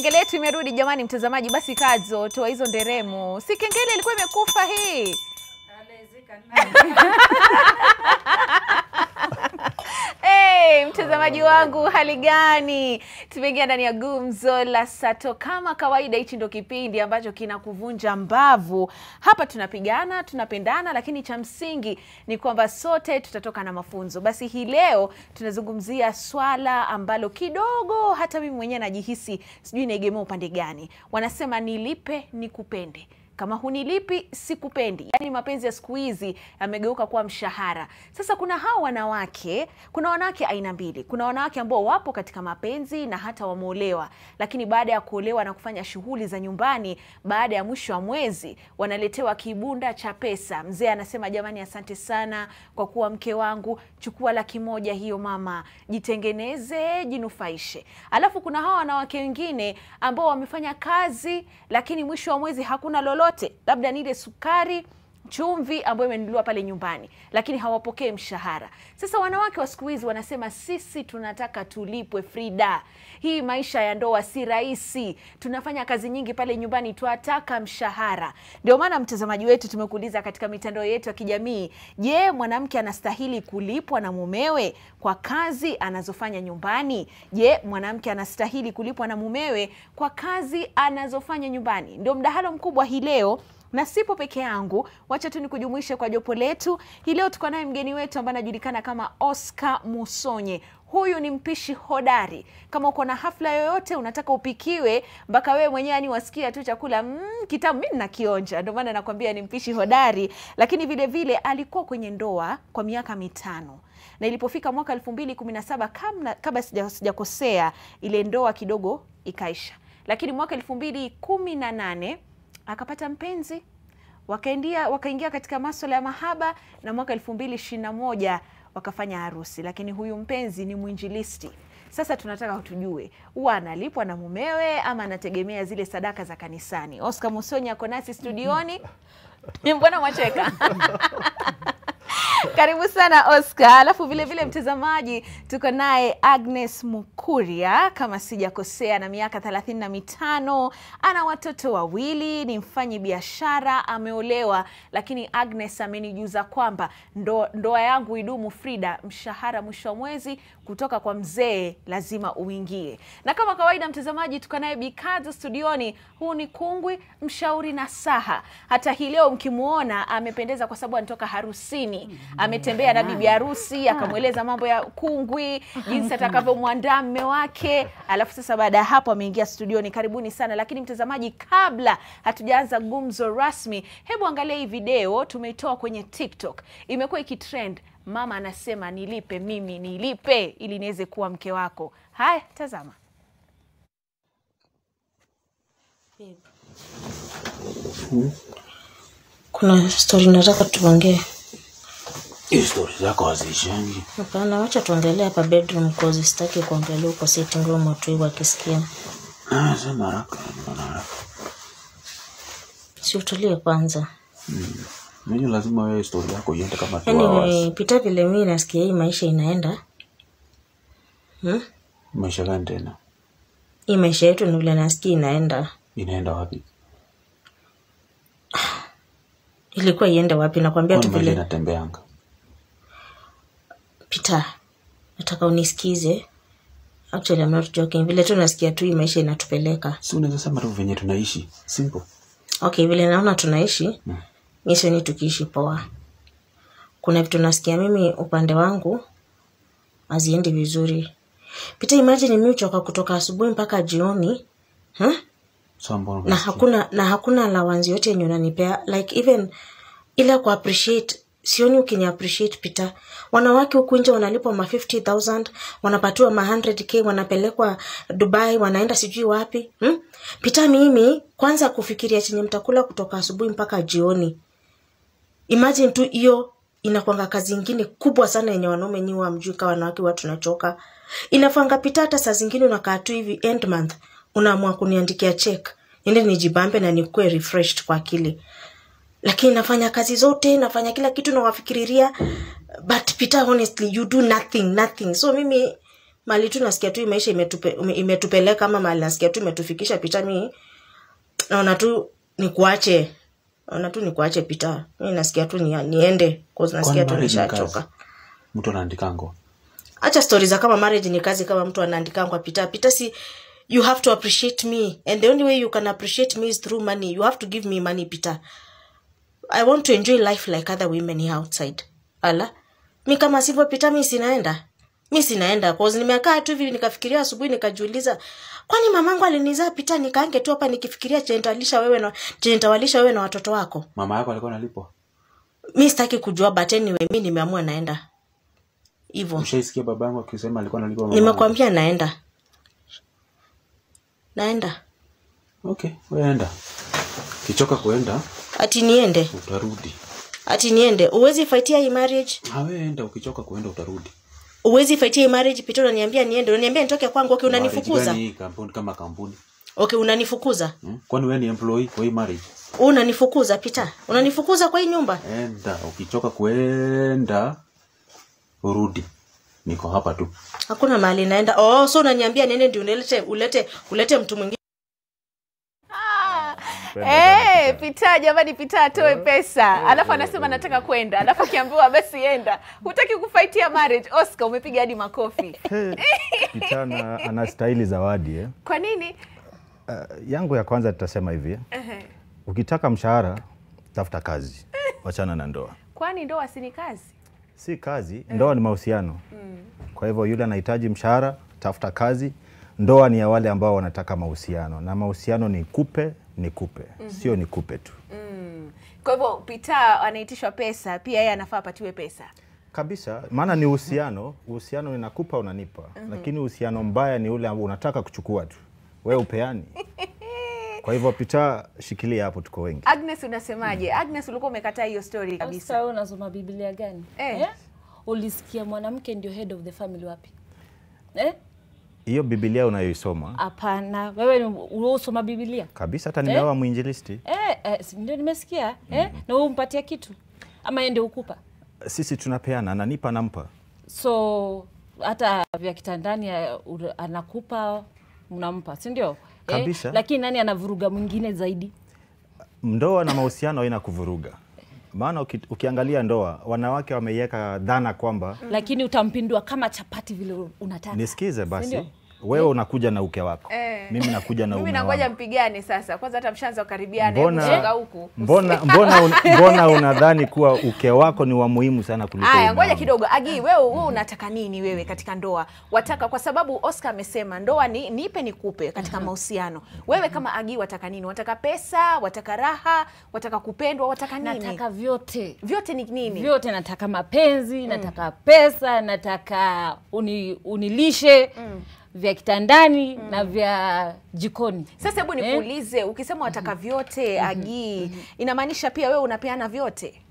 kengele yetu imerudi jamani, mtazamaji. Basi kazo toa hizo nderemu. Si kengele ilikuwa imekufa hii. Hey, mtazamaji wangu hali gani? Tumeingia ndani ya gumzo la Sato kama kawaida. Hichi ndo kipindi ambacho kinakuvunja mbavu. Hapa tunapigana, tunapendana, lakini cha msingi ni kwamba sote tutatoka na mafunzo. Basi hii leo tunazungumzia swala ambalo kidogo hata mimi mwenyewe najihisi sijui naegemea upande gani. Wanasema nilipe nikupende kama hunilipi sikupendi. Yaani mapenzi ya siku hizi yamegeuka kuwa mshahara. Sasa kuna hao wanawake, kuna wanawake aina mbili. Kuna wanawake ambao wapo katika mapenzi na hata wameolewa, lakini baada ya kuolewa na kufanya shughuli za nyumbani, baada ya mwisho wa mwezi wanaletewa kibunda cha pesa. Mzee anasema jamani, asante sana kwa kuwa mke wangu, chukua laki moja hiyo mama, jitengeneze, jinufaishe. Alafu kuna hawa wanawake wengine ambao wamefanya kazi, lakini mwisho wa mwezi hakuna lolote labda ni ile sukari chumvi ambayo imenunuliwa pale nyumbani, lakini hawapokee mshahara. Sasa wanawake wa siku hizi wanasema sisi tunataka tulipwe Frida. Hii maisha ya ndoa si rahisi, tunafanya kazi nyingi pale nyumbani, twataka mshahara. Ndio maana mtazamaji wetu tumekuuliza katika mitandao yetu ya kijamii, je, mwanamke anastahili kulipwa na mumewe kwa kazi anazofanya nyumbani? Je, mwanamke anastahili kulipwa na mumewe kwa kazi anazofanya nyumbani? Ndio mdahalo mkubwa hii leo na sipo peke yangu, wacha tu nikujumuishe kwa jopo letu. Hii leo tuko naye mgeni wetu ambaye anajulikana kama Oscar Musonye. Huyu ni mpishi hodari. Kama uko na hafla yoyote unataka upikiwe mpaka wewe mwenyewe yani wasikia tu chakula mm, kitamu, mimi nakionja. Ndio maana nakwambia ni mpishi hodari, lakini vile vile alikuwa kwenye ndoa kwa miaka mitano na ilipofika mwaka 2017 kabla kabla sijakosea, ile ndoa kidogo ikaisha, lakini mwaka 2018 akapata mpenzi wakaingia wakaingia katika maswala ya mahaba na mwaka elfu mbili ishirini na moja wakafanya harusi, lakini huyu mpenzi ni mwinjilisti. Sasa tunataka tujue huwa analipwa na mumewe ama anategemea zile sadaka za kanisani. Oscar Musonyi ako nasi studioni. Mbona mwacheka? Karibu sana Oscar. Alafu vile vile mtazamaji, tuko naye Agnes Mukuria kama sijakosea, na miaka thelathini na mitano, ana watoto wawili, ni mfanyi biashara, ameolewa. Lakini Agnes amenijuza kwamba ndo, ndoa yangu idumu Frida, mshahara mwisho wa mwezi kutoka kwa mzee lazima uingie. Na kama kawaida, mtazamaji, tuko naye Bikazo studioni. Huu ni kungwi, mshauri na saha. Hata hii leo mkimwona amependeza kwa sababu anatoka harusini ametembea na bibi harusi akamweleza mambo ya kungwi, jinsi atakavyomwandaa mme wake. Alafu sasa baada ya hapo ameingia studioni. Karibuni sana. Lakini mtazamaji, kabla hatujaanza gumzo rasmi, hebu angalia hii video tumeitoa kwenye TikTok, imekuwa ikitrend. Mama anasema nilipe mimi, nilipe ili niweze kuwa mke wako. Haya, tazama. Kuna stori nataka tuongee. Hiyo stori zako haziishangi. Hapana, wacha tuongelee hapa bedroom cause sitaki kuongelea huko sitting room watu wakisikia. Ah, sema haraka, haraka? Si utulie kwanza. Mimi lazima wewe story yako iende kama. Anyway, pita vile mimi nasikia hii maisha inaenda. Hmm? Maisha gani tena? Hii maisha yetu ni vile nasikia inaenda. Inaenda wapi? Ilikuwa iende wapi? Nakwambia tu vile. natembeanga Pita, nataka unisikize. Actually, I'm not joking. Vile tu nasikia tu hii maisha inatupeleka. Si unaweza sema tu venye tunaishi. Simple. Okay, vile naona tunaishi Mm. Sioni tukiishi poa. Kuna vitu nasikia mimi upande wangu haziendi vizuri. Pita, imagine mimi uchoka kutoka asubuhi mpaka jioni ha? Na hakuna na hakuna allowance yote yenye unanipea like even ile ku appreciate sioni ukini appreciate Pita. Wanawake huku nje wanalipwa ma 50000 wanapatiwa ma 100k wanapelekwa Dubai wanaenda sijui wapi hmm? Pita, mimi kwanza kufikiria chenye mtakula kutoka asubuhi mpaka jioni. Imagine tu hiyo inakwanga kazi ingine kubwa sana yenye wanaume nyi wamjui ka wanawake watu tunachoka. Inafanga Pita, hata saa zingine unakaa tu hivi end month unaamua kuniandikia check. Niende nijibambe na nikuwe refreshed kwa akili. Lakini nafanya kazi zote nafanya kila kitu nawafikiriria but Peter honestly you do nothing nothing. So mimi mali tu nasikia tu maisha imetupe, imetupeleka ama mali nasikia tu imetufikisha pita mi naona tu nikuache naona tu nikuache pita. Mi nasikia tu ni, niende. Cause nasikia tu nishachoka. mtu anaandika ngo. Acha stori za kama marriage ni kazi kama mtu anaandika ngo pita. Pita si you have to appreciate me. And the only way you can appreciate me is through money. You have to give me money pita. I want to enjoy life like other women here outside. Ala? Mi kama sivyo pita mi sinaenda mi sinaenda cause nimekaa tu hivi nikafikiria asubuhi nikajiuliza kwani mamangu alinizaa pita nikaange tu hapa nikifikiria chenye wewe na chenye wewe na watoto wako? Mama yako alikuwa analipwa? Mi sitaki kujua but anyway mi nimeamua naenda. Hivyo ushaisikia baba yangu akisema alikuwa analipwa mama nimekwambia naenda. Naenda. Okay weenda. Kichoka kuenda ati niende. utarudi. Ati niende. Uwezi faitia hii marriage? Aweenda ukichoka kuenda utarudi uwezi hii marriage pita unaniambia niende unaniambia nitoke kwangu okay unanifukuza? kampuni kama kampuni? Okay unanifukuza. Hmm? kwani wewe ni employee kwa hii marriage? Unanifukuza pita unanifukuza kwa hii nyumba? Enda ukichoka kuenda urudi. Niko hapa tu. Hakuna mahali naenda. Oh so unaniambia niende ndio ulete ulete ulete mtu mwingine Eh, pita jamani pitaa atoe pesa. Alafu anasema nataka kwenda. Alafu akiambiwa basi enda. Hutaki kufaitia marriage. Oscar umepiga hadi makofi. Kitana anastahili zawadi eh? kwa nini? Uh, yangu ya kwanza tutasema hivi eh? Ehe. ukitaka mshahara tafuta kazi. Wachana na ndoa. Kwani ndoa si ni kazi? Si kazi. Ndoa ni mahusiano. Kwa hivyo yule anahitaji mshahara tafuta kazi. Ndoa ni ya wale ambao wanataka mahusiano. Na mahusiano ni kupe ni kupe sio ni kupe tu mm. kwa hivyo pita anaitishwa pesa pia yeye anafaa apatiwe pesa kabisa maana ni uhusiano uhusiano ninakupa unanipa mm -hmm. lakini uhusiano mbaya ni ule ambao unataka kuchukua tu we upeani kwa hivyo pita shikilia hapo tuko wengi agnes unasemaje Mm. agnes ulikuwa umekataa hiyo story kabisa Sasa unasoma Biblia gani? Eh. Ulisikia mwanamke ndio head of the family wapi? Eh? Hiyo Biblia unayoisoma Hapana, wewe ni- unaosoma Biblia? kabisa hata nimeoa eh? mwinjilisti Eh, eh, ndio nimesikia eh? Na wewe umpatia kitu ama yeye ndio ukupa? sisi tunapeana ananipa nampa So hata vya kitandani eh, anakupa mnampa, si ndio? Kabisa. Eh, Lakini nani anavuruga mwingine zaidi? ndoa na mahusiano haina kuvuruga maana uki, ukiangalia ndoa wanawake wameiweka dhana kwamba Lakini utampindua kama chapati vile unataka. nisikize basi Sindio? Wewe unakuja na uke wako Eh. mimi nakuja na mimi ume nangoja mpigane sasa kwanza hata mshaanza kukaribiana mbona huku mbona mbona, un, mbona unadhani kuwa uke wako ni wa muhimu sana kuliko Aya, ngoja kidogo. Agi, wewe wewe unataka nini wewe katika ndoa? Wataka kwa sababu Oscar amesema ndoa ni nipe nikupe katika mahusiano. Wewe kama Agi wataka nini? Wataka pesa, wataka raha, wataka kupendwa, wataka nini? Nataka vyote. Vyote ni nini? vyote nataka mapenzi mm. nataka pesa nataka uni, unilishe vya kitandani mm. na vya jikoni Sasa hebu nikuulize, ukisema wataka vyote Agi, inamaanisha pia wewe unapeana vyote?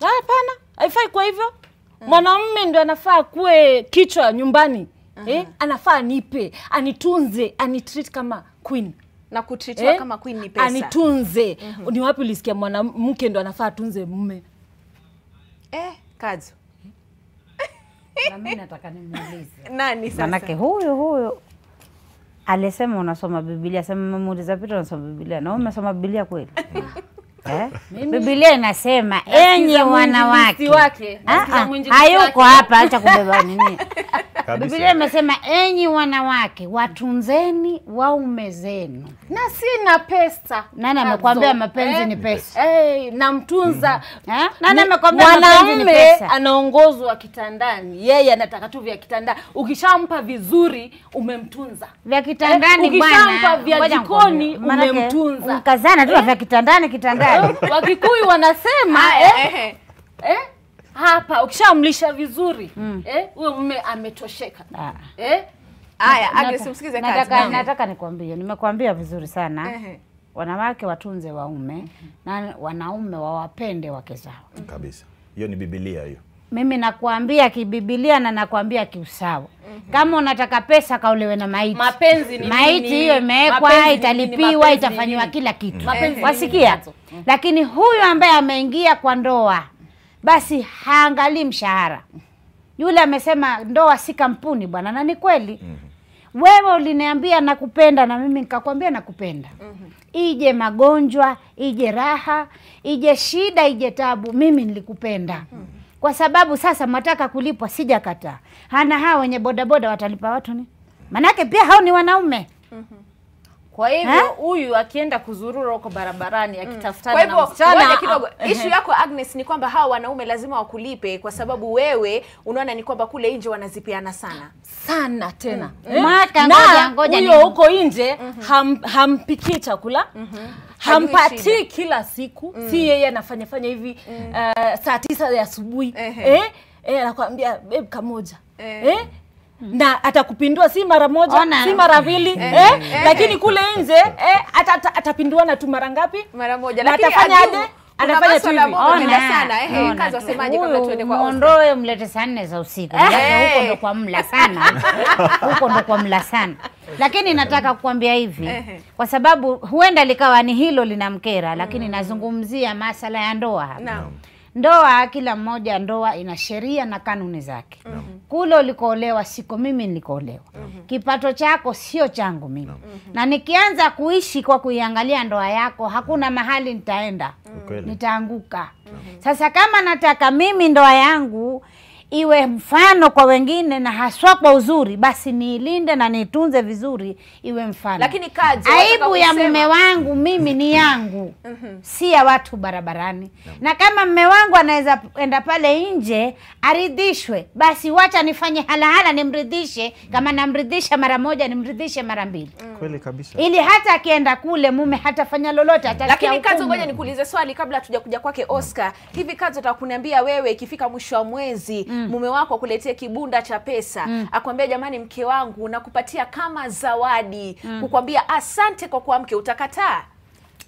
Ah, hapana haifai kwa hivyo mwanamume ndio anafaa kuwe kichwa nyumbani eh? anafaa anipe anitunze anitreat kama queen Na kutritiwa eh? kama queen ni pesa. anitunze Mm -hmm. ni wapi ulisikia mwanamke ndo anafaa atunze mume Eh, kazo. Na mimi nataka nimuulize, Nani sasa? manake huyu huyu alisema unasoma Biblia, sema muuliza Pita unasoma Biblia, na wewe umesoma Biblia kweli? eh? Biblia inasema enyi wanawake wake, Ah, ah, hayuko hapa, acha kubeba nini. Biblia imesema enyi wanawake watunzeni waume zenu. na sina pesa Nani amekwambia mapenzi ni pesa? Eh, namtunza Eh? Nani amekwambia mapenzi ni pesa? anaongozwa kitandani yeye anataka tu vya kitandani ukishampa vizuri umemtunza vya kitandani Eh, ukishampa bwana, vya jikoni, umemtunza. ukazana tu vya kitandani kitandani. Wakikuyu wanasema eh, eh, hapa ukishamlisha vizuri eh, huyo mume ametosheka. Ah. eh, Aya, Agnes msikize kazi. nataka, nataka nikwambie, nimekwambia vizuri sana. Ehe. wanawake watunze waume na wanaume wawapende wake zao. kabisa. Hiyo ni Biblia hiyo Mimi nakwambia kibibilia na nakwambia kiusawa. Mm -hmm. Kama unataka pesa kaolewe na maiti. Mapenzi ni maiti hiyo imewekwa, italipiwa, itafanywa itafanyiwa kila kitu. Mapenzi Wasikia? Mm Wasikia? Lakini huyu ambaye ameingia kwa ndoa basi haangalii mshahara. yule amesema ndoa si kampuni bwana na ni kweli Mm -hmm wewe uliniambia nakupenda na mimi nikakwambia nakupenda ije magonjwa ije raha ije shida ije tabu mimi nilikupenda kwa sababu sasa mwataka kulipwa sijakataa. Hana hawa wenye bodaboda watalipa watu ni? Manake pia hao ni wanaume. Kwa hivyo huyu akienda kuzurura huko barabarani akitafutana mm. na msichana kidogo, ishu yako Agnes ni kwamba hawa wanaume lazima wakulipe, kwa sababu wewe unaona ni kwamba kule nje wanazipeana sana. sana tena. Mwaka, na ngoja, ngoja huyo huko nje ham, hampikii chakula hampatii kila siku mm. si yeye anafanya fanya hivi uh, saa tisa ya asubuhi eh, eh, anakwambia babe kamoja Eh. eh? na atakupindua si mara moja Ona. si mara mbili eh, eh, eh, lakini kule nje eh, ata- ata- atapinduana tu mara ngapi Mara moja, Na lakini atafanya Adu, aje? Anafanya tu hivi. kwa ondoe muondoe mlete saa nne za usiku. Eh. Huko ndo kwa mla sana. Huko ndo kwa mla sana. Lakini nataka kukwambia hivi kwa sababu huenda likawa ni hilo linamkera lakini nazungumzia masala ya ndoa hapa. Naam. Ndoa kila mmoja ndoa ina sheria na kanuni zake mm -hmm. kule ulikoolewa siko mimi nilikoolewa mm -hmm. kipato chako sio changu mimi mm -hmm. na nikianza kuishi kwa kuiangalia ndoa yako hakuna mahali nitaenda mm -hmm. nitaanguka mm -hmm. sasa kama nataka mimi ndoa yangu iwe mfano kwa wengine na haswa kwa uzuri basi niilinde na niitunze vizuri iwe mfano. Lakini kazi, aibu ya mume wangu mimi ni yangu. Si ya watu barabarani. Na kama mume wangu anaweza enda pale nje aridhishwe basi wacha nifanye halahala nimridhishe. Kama namridhisha mara moja nimridhishe mara mbili. Kweli kabisa. Ili hata akienda kule mume hatafanya lolote atasikia lakini kazo ngoja nikuulize swali kabla hatuja kuja kwake oscar. Hivi kazo nataka kuniambia wewe ikifika mwisho wa mwezi mume wako akuletee kibunda cha pesa mm. akwambia jamani mke wangu nakupatia kama zawadi mm. kukwambia asante kwa kuwa mke utakataa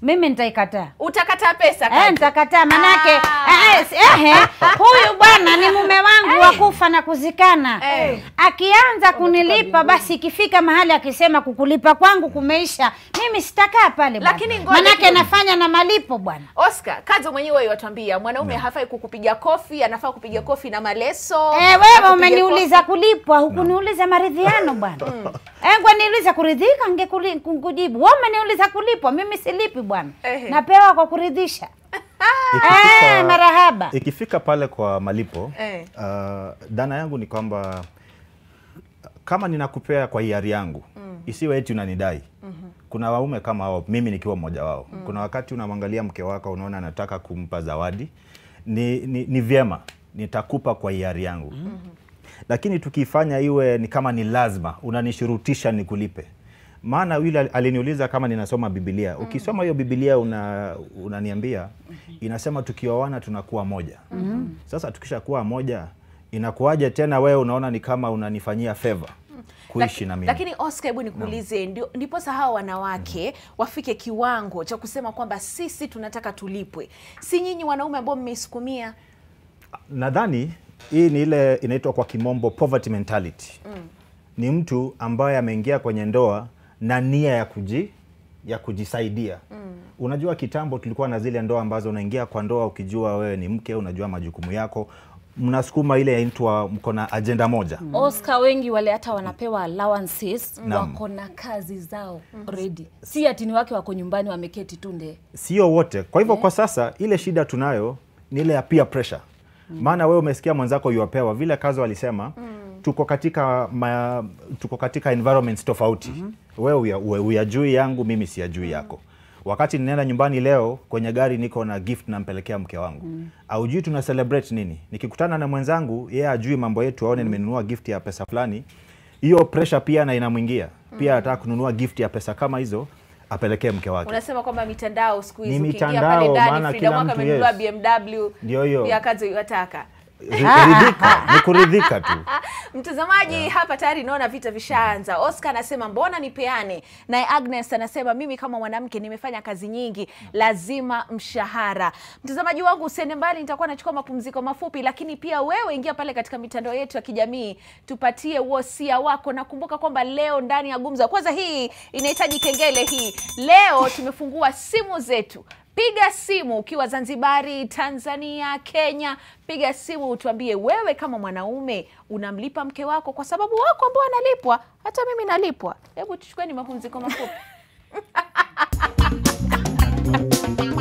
mimi nitaikataa. Utakataa pesa Eh, nitakataa manake Ah. eh, eh, ehe, huyu bwana ni mume wangu wa kufa na kuzikana. Eh. akianza kunilipa basi ikifika mahali akisema kukulipa kwangu kumeisha mimi sitakaa pale bwana. Lakini manake nafanya na malipo bwana. Oscar kazi mwenyewe yatuambia mwanaume no. hafai kukupiga kofi anafaa kupiga kofi na maleso. Eh, wewe umeniuliza kulipwa hukuniuliza no. maridhiano bwana. Eh, ngwaniuliza kuridhika ngekujibu Wewe umeniuliza kulipwa mimi silipi bwana napewa kwa kuridhisha Ikifika- eh, marahaba ikifika pale kwa malipo Eh. uh, dhana yangu ni kwamba kama ninakupea kwa hiari yangu mm. isiwe eti unanidai mm -hmm. kuna waume kama hao mimi nikiwa mmoja wao mm. kuna wakati unamwangalia mke wako unaona anataka kumpa zawadi ni, ni, ni vyema nitakupa kwa hiari yangu mm -hmm. lakini tukifanya iwe ni kama ni lazima unanishurutisha nikulipe maana yule aliniuliza kama ninasoma bibilia ukisoma hiyo bibilia una, unaniambia inasema tukioana tunakuwa moja. Sasa tukishakuwa moja inakuwaje tena wewe unaona ni kama unanifanyia favor kuishi na mimi? lakini oscar hebu nikuulize no. ndiposa hawa wanawake wafike kiwango cha kusema kwamba sisi tunataka tulipwe. Si nyinyi wanaume ambao mmeisukumia? Nadhani hii ni ile inaitwa kwa kimombo poverty mentality. Ni mtu ambaye ameingia kwenye ndoa na nia ya kuji ya kujisaidia mm. unajua kitambo tulikuwa na zile ndoa ambazo unaingia kwa ndoa ukijua wewe ni mke unajua majukumu yako mnasukuma ile inaitwa mko na ajenda moja mm. Oscar wengi wale hata wanapewa allowances mm. wako na kazi zao already, si ati ni wake wako nyumbani wameketi tu nde. sio wote kwa hivyo yeah. kwa sasa ile shida tunayo ni ile ya peer pressure maana wewe umesikia mwenzako yuwapewa vile kazo alisema tuko katika ma, tuko katika environments tofauti wewe uya- uya- uyajui yangu mimi siyajui yako wakati ninaenda nyumbani leo kwenye gari niko na gift nampelekea mke wangu mm. aujui tuna celebrate nini nikikutana na mwenzangu yeye ajui mambo yetu aone mm. nimenunua gift ya pesa fulani hiyo pressure pia na inamwingia pia anataka kununua gift ya pesa kama hizo apelekee mke wake unasema kwamba mitandao siku hizi ukiingia pale ndani Frida Mwaka amenunua yes. BMW Ndio hiyo. ya kazi iwataka Ri- ridhika ni kuridhika tu. Mtazamaji yeah. hapa tayari naona vita vishaanza. Oscar anasema mbona nipeane? Naye agnes anasema mimi kama mwanamke nimefanya kazi nyingi lazima mshahara. Mtazamaji wangu usiende mbali nitakuwa nachukua mapumziko mafupi lakini pia wewe ingia pale katika mitandao yetu ya kijamii tupatie wosia wako. Nakumbuka kwamba leo ndani ya gumza kwanza hii inahitaji kengele hii. Leo tumefungua simu zetu piga simu ukiwa Zanzibari, Tanzania, Kenya. Piga simu utuambie wewe kama mwanaume unamlipa mke wako, kwa sababu wako ambao analipwa, hata mimi nalipwa. Hebu tuchukueni mapumziko mafupi.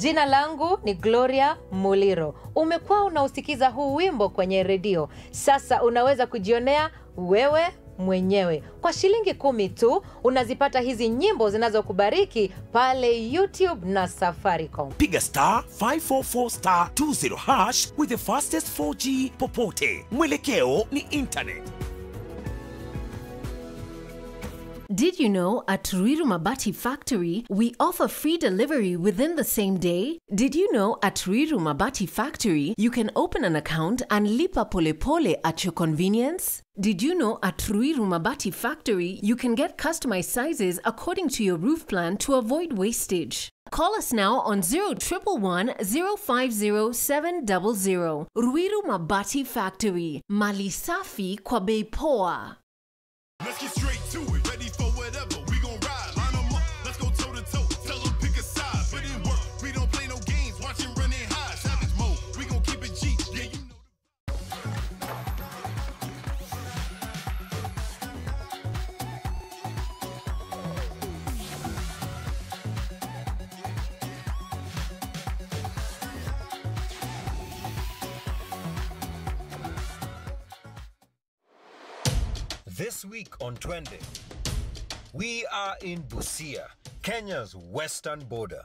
Jina langu ni Gloria Muliro. Umekuwa unausikiza huu wimbo kwenye redio, sasa unaweza kujionea wewe mwenyewe. Kwa shilingi kumi tu unazipata hizi nyimbo zinazokubariki pale YouTube na Safaricom. Piga star 544 star 20 hash with the fastest 4G popote. Mwelekeo ni internet. Did you know at Ruiru Mabati Factory we offer free delivery within the same day? Did you know at Ruiru Mabati Factory you can open an account and lipa pole pole at your convenience? Did you know at Ruiru Mabati Factory you can get customized sizes according to your roof plan to avoid wastage? Call us now on 0111 050 700. Ruiru Mabati Factory, Mali Safi kwa bei poa. This week on Twende, we are in Busia, Kenya's western border.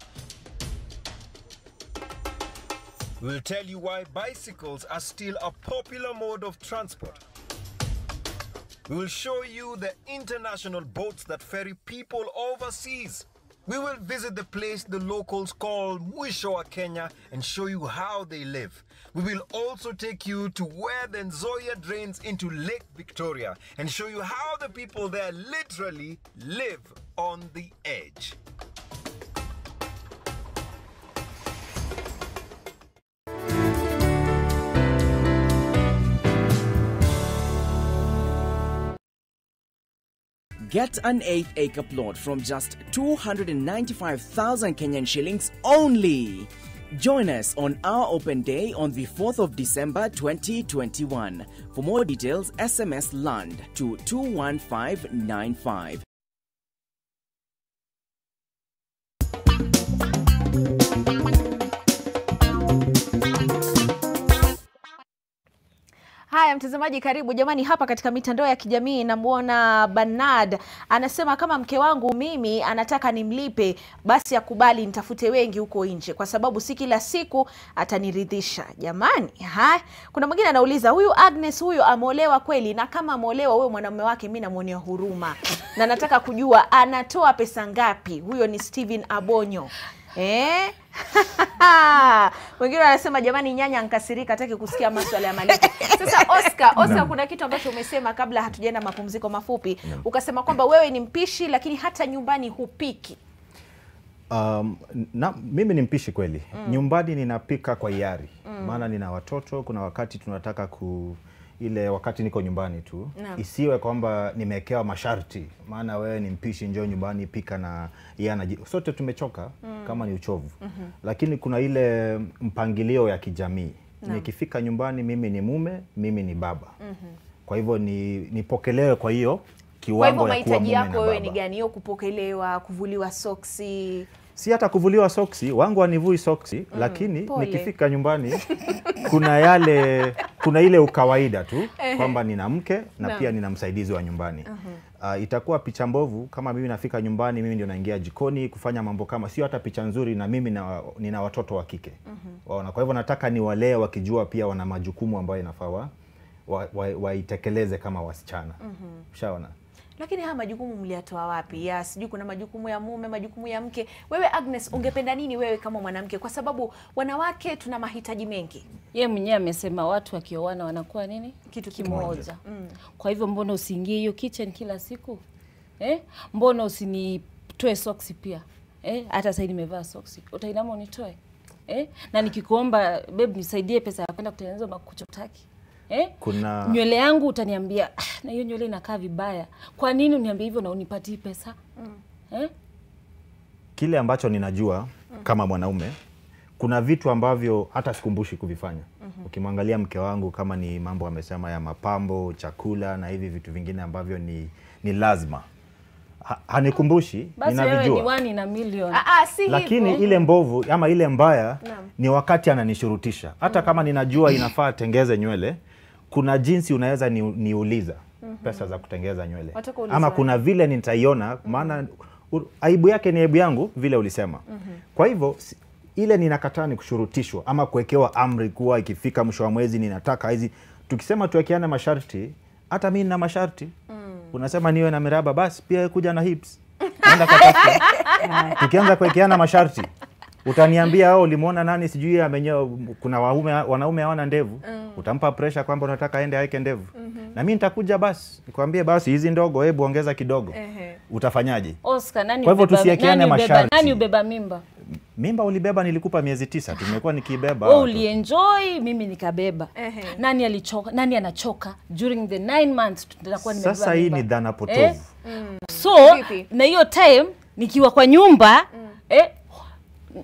We'll tell you why bicycles are still a popular mode of transport. We will show you the international boats that ferry people overseas. We will visit the place the locals call Mwisho Kenya and show you how they live. We will also take you to where the Nzoia drains into Lake Victoria and show you how the people there literally live on the edge. Get an 8 acre plot from just 295,000 Kenyan shillings only. Join us on our open day on the 4th of December 2021. For more details, SMS LAND to 21595. Haya, mtazamaji, karibu jamani. Hapa katika mitandao ya kijamii namwona Bernard anasema kama mke wangu mimi anataka nimlipe, basi akubali nitafute wengi huko nje, kwa sababu si kila siku ataniridhisha. Jamani, haya. Kuna mwingine anauliza huyu Agnes huyu ameolewa kweli? Na kama ameolewa huyo mwanamume wake, mi namwonea huruma na nataka kujua anatoa pesa ngapi. Huyo ni Steven Abonyo eh? Wengine wanasema jamani, nyanya nkasirika, hataki kusikia maswala ya malipo. Sasa Oscar, Oscar, no. kuna kitu ambacho umesema kabla hatujaenda mapumziko mafupi, no. ukasema kwamba wewe ni mpishi lakini hata nyumbani hupiki. Um, na, mimi ni mpishi kweli Mm. nyumbani ninapika kwa hiari Mm. maana nina watoto kuna wakati tunataka ku ile wakati niko nyumbani tu no. isiwe kwamba nimewekewa masharti maana wewe ni mpishi njoo nyumbani pika na yeye anaji sote tumechoka Mm. kama ni uchovu mm -hmm. lakini kuna ile mpangilio ya kijamii no. nikifika nyumbani mimi ni mume mimi ni baba mm -hmm. kwa hivyo ni nipokelewe kwa hiyo kiwango Kwa hivyo mahitaji yako wewe ni gani? Hiyo kupokelewa, kuvuliwa soksi, si hata kuvuliwa soksi wangu wanivui soksi Mm, lakini pole. nikifika nyumbani kuna yale kuna ile ukawaida tu kwamba nina mke na no. pia nina msaidizi wa nyumbani. Uh, -huh. uh, itakuwa picha mbovu kama mimi nafika nyumbani mimi ndio naingia jikoni kufanya mambo kama sio hata picha nzuri na mimi na, nina watoto wa kike. Uh waona kwa hivyo nataka niwalee wakijua pia wana majukumu ambayo inafaa wa- wa- wa- waitekeleze kama wasichana. Ushaona lakini haya majukumu mliyatoa wapi? Ya sijui kuna majukumu ya mume majukumu ya mke. Wewe agnes ungependa nini wewe kama mwanamke? Kwa sababu wanawake tuna mahitaji mengi. Yeye mwenyewe amesema watu wakioana wanakuwa nini? Kitu kimoja. Mm. kwa hivyo mbona usiingie hiyo kitchen kila siku? Eh? mbona usinitoe soksi pia? Eh? hata sasa nimevaa soksi utainama unitoe? Eh? na nikikuomba babe, nisaidie pesa ya kwenda kutengeneza makucha utaki eh? kuna nywele yangu utaniambia "Ah, na hiyo nywele inakaa vibaya kwa nini uniambia hivyo na unipatii pesa mm. eh? kile ambacho ninajua mm. kama mwanaume kuna vitu ambavyo hata sikumbushi kuvifanya mm -hmm. ukimwangalia mke wangu kama ni mambo amesema ya mapambo chakula na hivi vitu vingine ambavyo ni, ni lazima ha, hanikumbushi basi wewe ni ninavijua wani na milioni ah, ah, si lakini hivyo. ile mbovu ama ile mbaya Naam. ni wakati ananishurutisha hata mm. kama ninajua inafaa tengeze nywele kuna jinsi unaweza ni, niuliza pesa za kutengeza nywele. Ama kuna vile nitaiona maana u- aibu yake ni aibu yangu vile ulisema. Kwa hivyo ile ninakataa ni kushurutishwa ama kuwekewa amri kuwa ikifika mwisho wa mwezi ninataka hizi. Tukisema tuwekeane masharti hata mi nina masharti. Mm. unasema niwe na miraba basi pia kuja na hips. Tukianza kuwekeana masharti utaniambia oh, ulimwona nani sijui amenyoa kuna waume, wanaume hawana ndevu mm. utampa presha kwamba unataka aende aweke ndevu mm-hmm. na mi nitakuja basi nikwambie basi hizi ndogo hebu ongeza kidogo Ehe. utafanyaje Oscar, nani Kwa hivyo nani masharti. nani ubeba mimba mimba ulibeba nilikupa miezi tisa tumekuwa nikibeba wewe watoto. ulienjoy mimi nikabeba Ehe. nani alichoka nani anachoka during the 9 months tutakuwa nimebeba sasa hii ni dhana Eh? mm. so Kipi? na hiyo time nikiwa kwa nyumba mm. eh,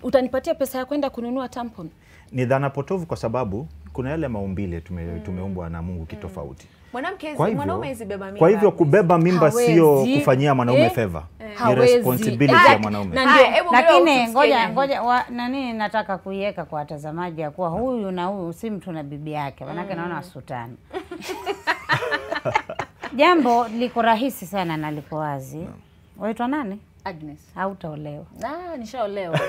utanipatia pesa ya kwenda kununua tampon? Ni dhana potovu kwa sababu kuna yale maumbile tume, tumeumbwa na mungu kitofauti. Mwanamke kwa hivyo, mwanaume hizi mimba kwa hivyo kubeba mimba sio kufanyia mwanaume Eh? favor. Ni responsibility ya mwanaume. lakini ngoja ngoja wa, nani nataka kuiweka kwa watazamaji ya kuwa huyu na huyu si mtu na bibi yake manake naona wasutani jambo liko rahisi sana na liko wazi. Waitwa nani Agnes. Hautaolewa. Ah, nishaolewa.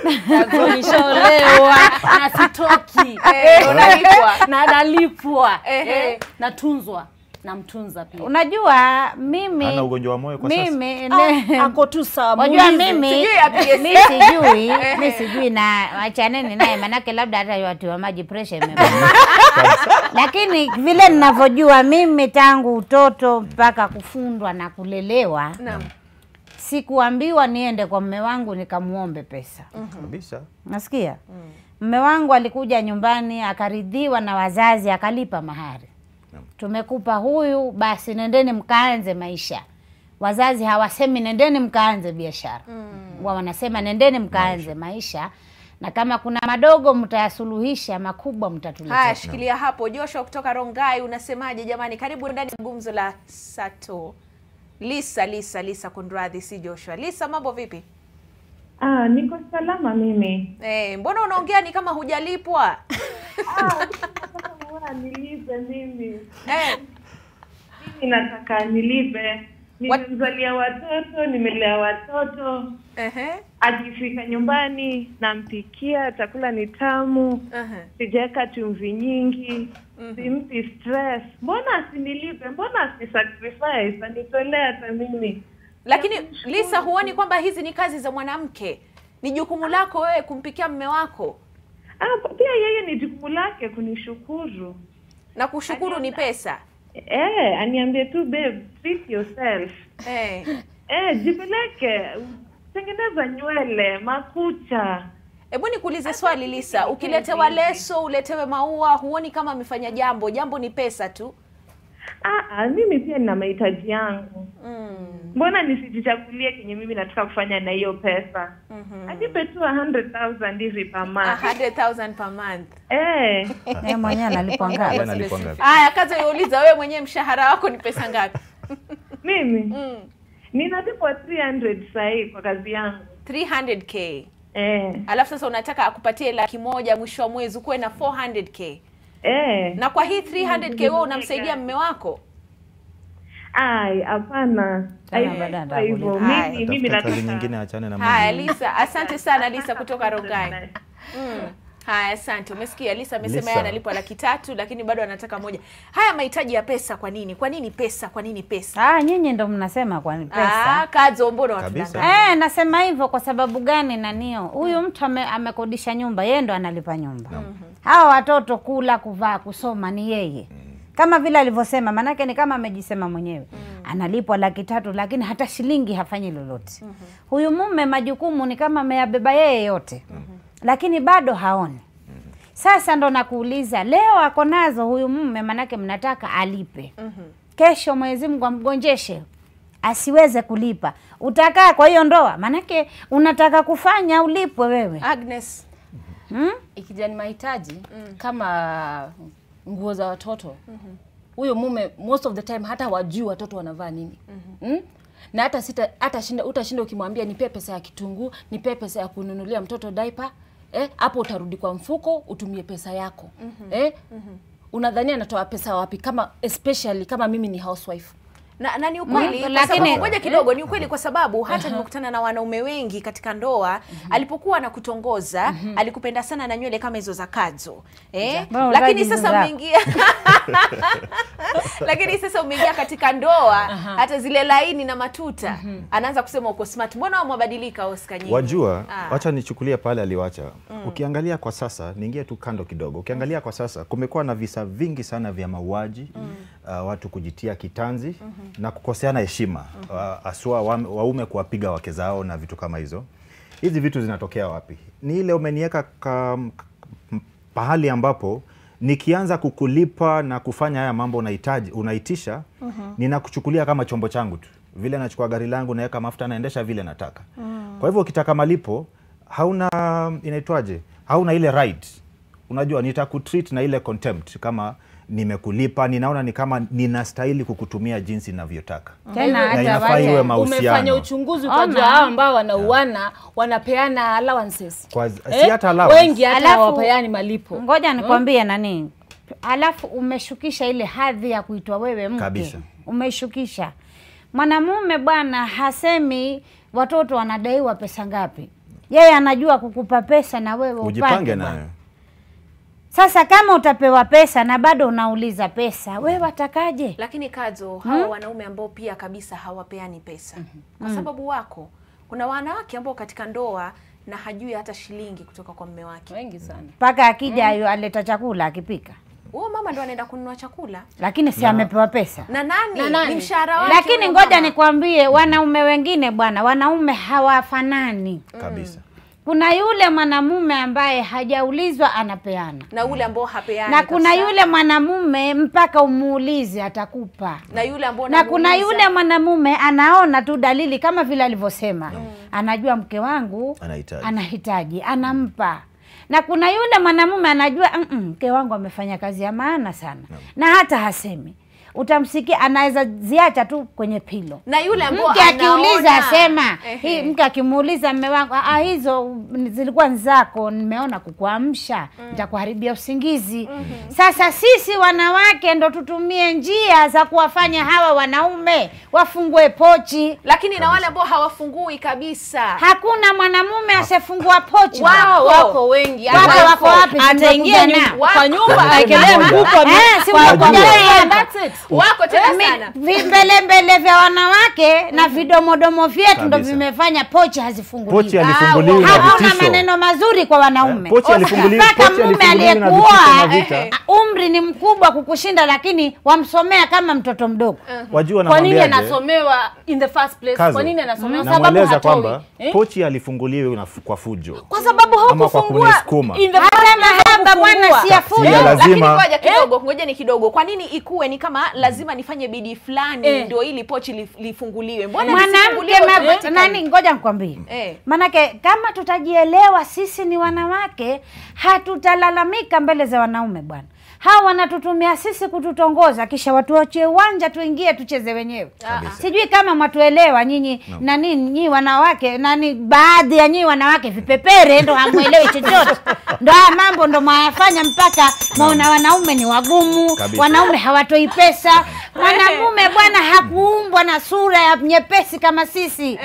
Nishaolewa. Na sitoki. Eh, unalipwa. na nalipwa. Ehe. eh, natunzwa. Namtunza pia. Unajua mimi ana ugonjwa wa moyo kwa sasa. mimi Ah, ako tu sawa Wajua mimi mimi Sijui mimi mi sijui na wachaneni naye manake labda hata watiwa maji pressure imepanda lakini vile ninavyojua mimi tangu utoto mpaka kufundwa na kulelewa Naam. Sikuambiwa niende kwa mme wangu nikamuombe pesa. Kabisa. Nasikia? Mme wangu alikuja nyumbani akaridhiwa na wazazi akalipa mahari. Tumekupa huyu basi nendeni mkaanze maisha. Wazazi hawasemi nendeni mkaanze biashara. Mm. wa wanasema nendeni mkaanze maisha. na kama kuna madogo mtayasuluhisha makubwa haya shikilia hapo. Joshua kutoka rongai unasemaje? Jamani karibu ndani ya gumzo la sato lisa lisa lisa kunradhi, si joshua lisa mambo vipi Ah, niko salama mimi. Eh, mbona unaongea ni kama hujalipwa Ah, nilipe mimi? eh, Mimi nataka nilipe. Nimemzalia watoto, nimelea watoto. ehe, Akifika nyumbani nampikia, chakula ni tamu, ehe. sijaweka chumvi nyingi, simpi stress. Mbona asinilipe? Mbona asisacrifice? Anitolea hata mimi. lakini lisa huoni kwamba hizi ni kazi za mwanamke ni jukumu lako wewe kumpikia mme wako Ah, pia yeye ni jukumu lake kunishukuru. na kushukuru ni pesa Eh, aniambie tu babe, treat yourself. eh. Eh, jipeleke, tengeneza nywele, makucha. Hebu nikuulize swali lisa. ukiletewa leso uletewe maua huoni kama amefanya jambo. Jambo ni pesa tu. Ah, ah, mimi pia nina mahitaji yangu. Mbona nisijichagulie kenye mimi nataka kufanya na hiyo pesa? Anipe tu 100,000 hivi per month. 100,000 per month. Eh, yeye mwenyewe analipwa ngapi? analipwa ngapi? haya kazi uliuliza wewe mwenyewe mshahara wako ni pesa ngapi? Mimi? Mm. ninalipwa 300 sahii kwa kazi yangu. 300k Eh, alafu sasa unataka akupatie laki moja mwisho wa mwezi ukuwe na 400k eh. na kwa hii 300k wewe unamsaidia mme wako? Ai, hapana. Mimi mimi nataka nyingine achane na haya lisa asante sana lisa kutoka rongai. Mm. Haya asante umesikia lisa amesema yeye analipwa laki tatu lakini bado anataka moja haya mahitaji ya pesa kwa nini kwa nini pesa kwa nini pesa Ah, nyinyi ndo mnasema kwa nini pesa. Ah, kadzo mbona watudanganya Eh, nasema hivyo kwa sababu gani nanio? Huyu mtu ame, amekodisha nyumba, yeye ndo analipa nyumba. Mm -hmm. Hawa watoto kula, kuvaa, kusoma ni yeye. mm Kama vile alivyosema, maanake ni kama amejisema mwenyewe. mm. Analipwa laki tatu lakini hata shilingi hafanyi lolote. mm -hmm. Huyu mume majukumu ni kama ameyabeba yeye yote. Lakini bado haoni. Sasa ndo nakuuliza, leo ako nazo huyu mume, manake mnataka alipe. Kesho Mwenyezi Mungu amgonjeshe asiweze kulipa, utakaa kwa hiyo ndoa? Manake unataka kufanya ulipwe wewe. Agnes, hmm? ikija ni mahitaji mm. kama nguo za watoto huyo mume most of the time hata wajui watoto wanavaa nini mm? na hata sita hata shinda utashinda ukimwambia nipee pesa ya kitunguu nipee pesa ya kununulia mtoto diaper eh hapo utarudi kwa mfuko utumie pesa yako mm -hmm. eh mm -hmm. unadhania natoa pesa wapi kama especially kama mimi ni housewife na, na ni ukweli Mm, kwa lakini- sababu- ngoja kidogo ni ukweli kwa sababu hata uh -huh. nimekutana na wanaume wengi katika ndoa mm -hmm. alipokuwa anakutongoza mm -hmm. alikupenda sana na nywele kama hizo za kadzo eh? Bro, lakini sasa umeingia lakini sasa umeingia katika ndoa uh -huh. hata zile laini na matuta mm -hmm. anaanza kusema uko smart mbona wamebadilika Oscar nyingi Wajua, Ah. wacha nichukulie pale aliwacha. Mm. Ukiangalia kwa sasa, niingie tu kando kidogo. Ukiangalia kwa sasa, kumekuwa na visa vingi sana vya mauaji uh, watu kujitia kitanzi mm -hmm. na kukoseana heshima mm uh, aswa wa- waume kuwapiga wake zao na vitu kama hizo. Hizi vitu zinatokea wapi? Ni ile umeniweka ka- pahali ambapo nikianza kukulipa na kufanya haya mambo unahitaji unaitisha mm -hmm. ninakuchukulia kama chombo changu tu vile nachukua gari langu naweka mafuta naendesha vile nataka mm. kwa hivyo ukitaka malipo hauna inaitwaje hauna ile right unajua nitakutreat na ile contempt kama nimekulipa ninaona ni kama ninastahili kukutumia jinsi ninavyotaka. Tena na inafaa iwe umefanya uchunguzi ukajua hao ambao wanauana wanapeana allowances. Kwa- Eh, si hata allowance. wengi hata hawapeani malipo. Ngoja nikwambie nani, alafu umeshukisha ile hadhi ya kuitwa wewe mke. Kabisa. Umeshukisha. Mwanamume bwana, hasemi watoto wanadaiwa pesa ngapi, yeye anajua kukupa pesa na wewe ujipange upange nayo Sasa kama utapewa pesa na bado unauliza pesa, we watakaje? lakini kadzo hawa hmm? wanaume ambao pia kabisa hawapeani pesa kwa sababu wako kuna wanawake ambao katika ndoa na hajui hata shilingi kutoka kwa mme wake wengi sana mpaka akija hmm. aleta chakula akipika, huo mama ndo anaenda kununua chakula lakini si amepewa pesa. na nani, Na nani? ni mshahara wake Lakini ngoja nikwambie, wanaume wengine bwana, wanaume hawafanani. kabisa Kuna yule mwanamume ambaye hajaulizwa anapeana, na ule ambao hapeani na kuna yule mwanamume mpaka umuulize atakupa, na yule ambao na kuna yule mwanamume anaona tu dalili kama vile alivyosema, mm. anajua mke wangu anahitaji. anahitaji, anampa. Na kuna yule mwanamume anajua "Mm, mm, mke wangu amefanya kazi ya maana sana. Na hata hasemi utamsikia anaweza ziacha tu kwenye pilo na yule ambaye mke akiuliza asema hii mke akimuuliza mme wangu "Ah, ah, hizo zilikuwa nzako, nimeona kukuamsha nitakuharibia mm. usingizi. Mm -hmm. sasa sisi wanawake ndo tutumie njia za kuwafanya hawa wanaume wafungue pochi. Lakini na wale ambao hawafungui kabisa. Hakuna mwanamume asefungua pochi. Wao wako wengi. Wako, wapi? ataingia kwa nyumba aekelee mkuko, mguu kwa Eh, si kwa- umekuja That's it. Wako tena sana. vimbelembele vya wanawake na vidomodomo vyetu ndo vimefanya pochi hazifunguliwi. Pochi alifunguliwi na vitisho. hakuna maneno mazuri kwa wanaume? Eh, pochi alifunguliwi- pochi mume na aliyekuoa vitisho na vita. eh, umri ni mkubwa kukushinda lakini wamsomea kama mtoto mdogo. Wajua kwa nini anasomewa in the first place? Kwa nini anasomewa? Sababu hatoi. Kwamba eh? pochi alifunguliwi na- kwa fujo. Kwa sababu kwa in the first place bwana si ya lakini ngoja kidogo ngoja ni kidogo. Kwa nini ikuwe ni kama lazima nifanye bidii fulani Eh. ndio ili pochi lif- lifunguliwe. Mbona mwanamke nani ngoja nikwambie. Eh. maanake kama tutajielewa sisi ni wanawake hatutalalamika mbele za wanaume bwana. Hawa wanatutumia sisi kututongoza kisha watuachie uwanja tuingie tucheze wenyewe. Sijui kama mwatuelewa nyinyi No. nani nyinyi wanawake nani baadhi ya nyinyi wanawake vipepere ndo hamwelewi chochote. Ndo haya mambo ndo mwayafanya mpaka maona wanaume ni wagumu Kabisa. wanaume hawatoi pesa. Mwanamume bwana hakuumbwa na sura ya nyepesi kama sisi.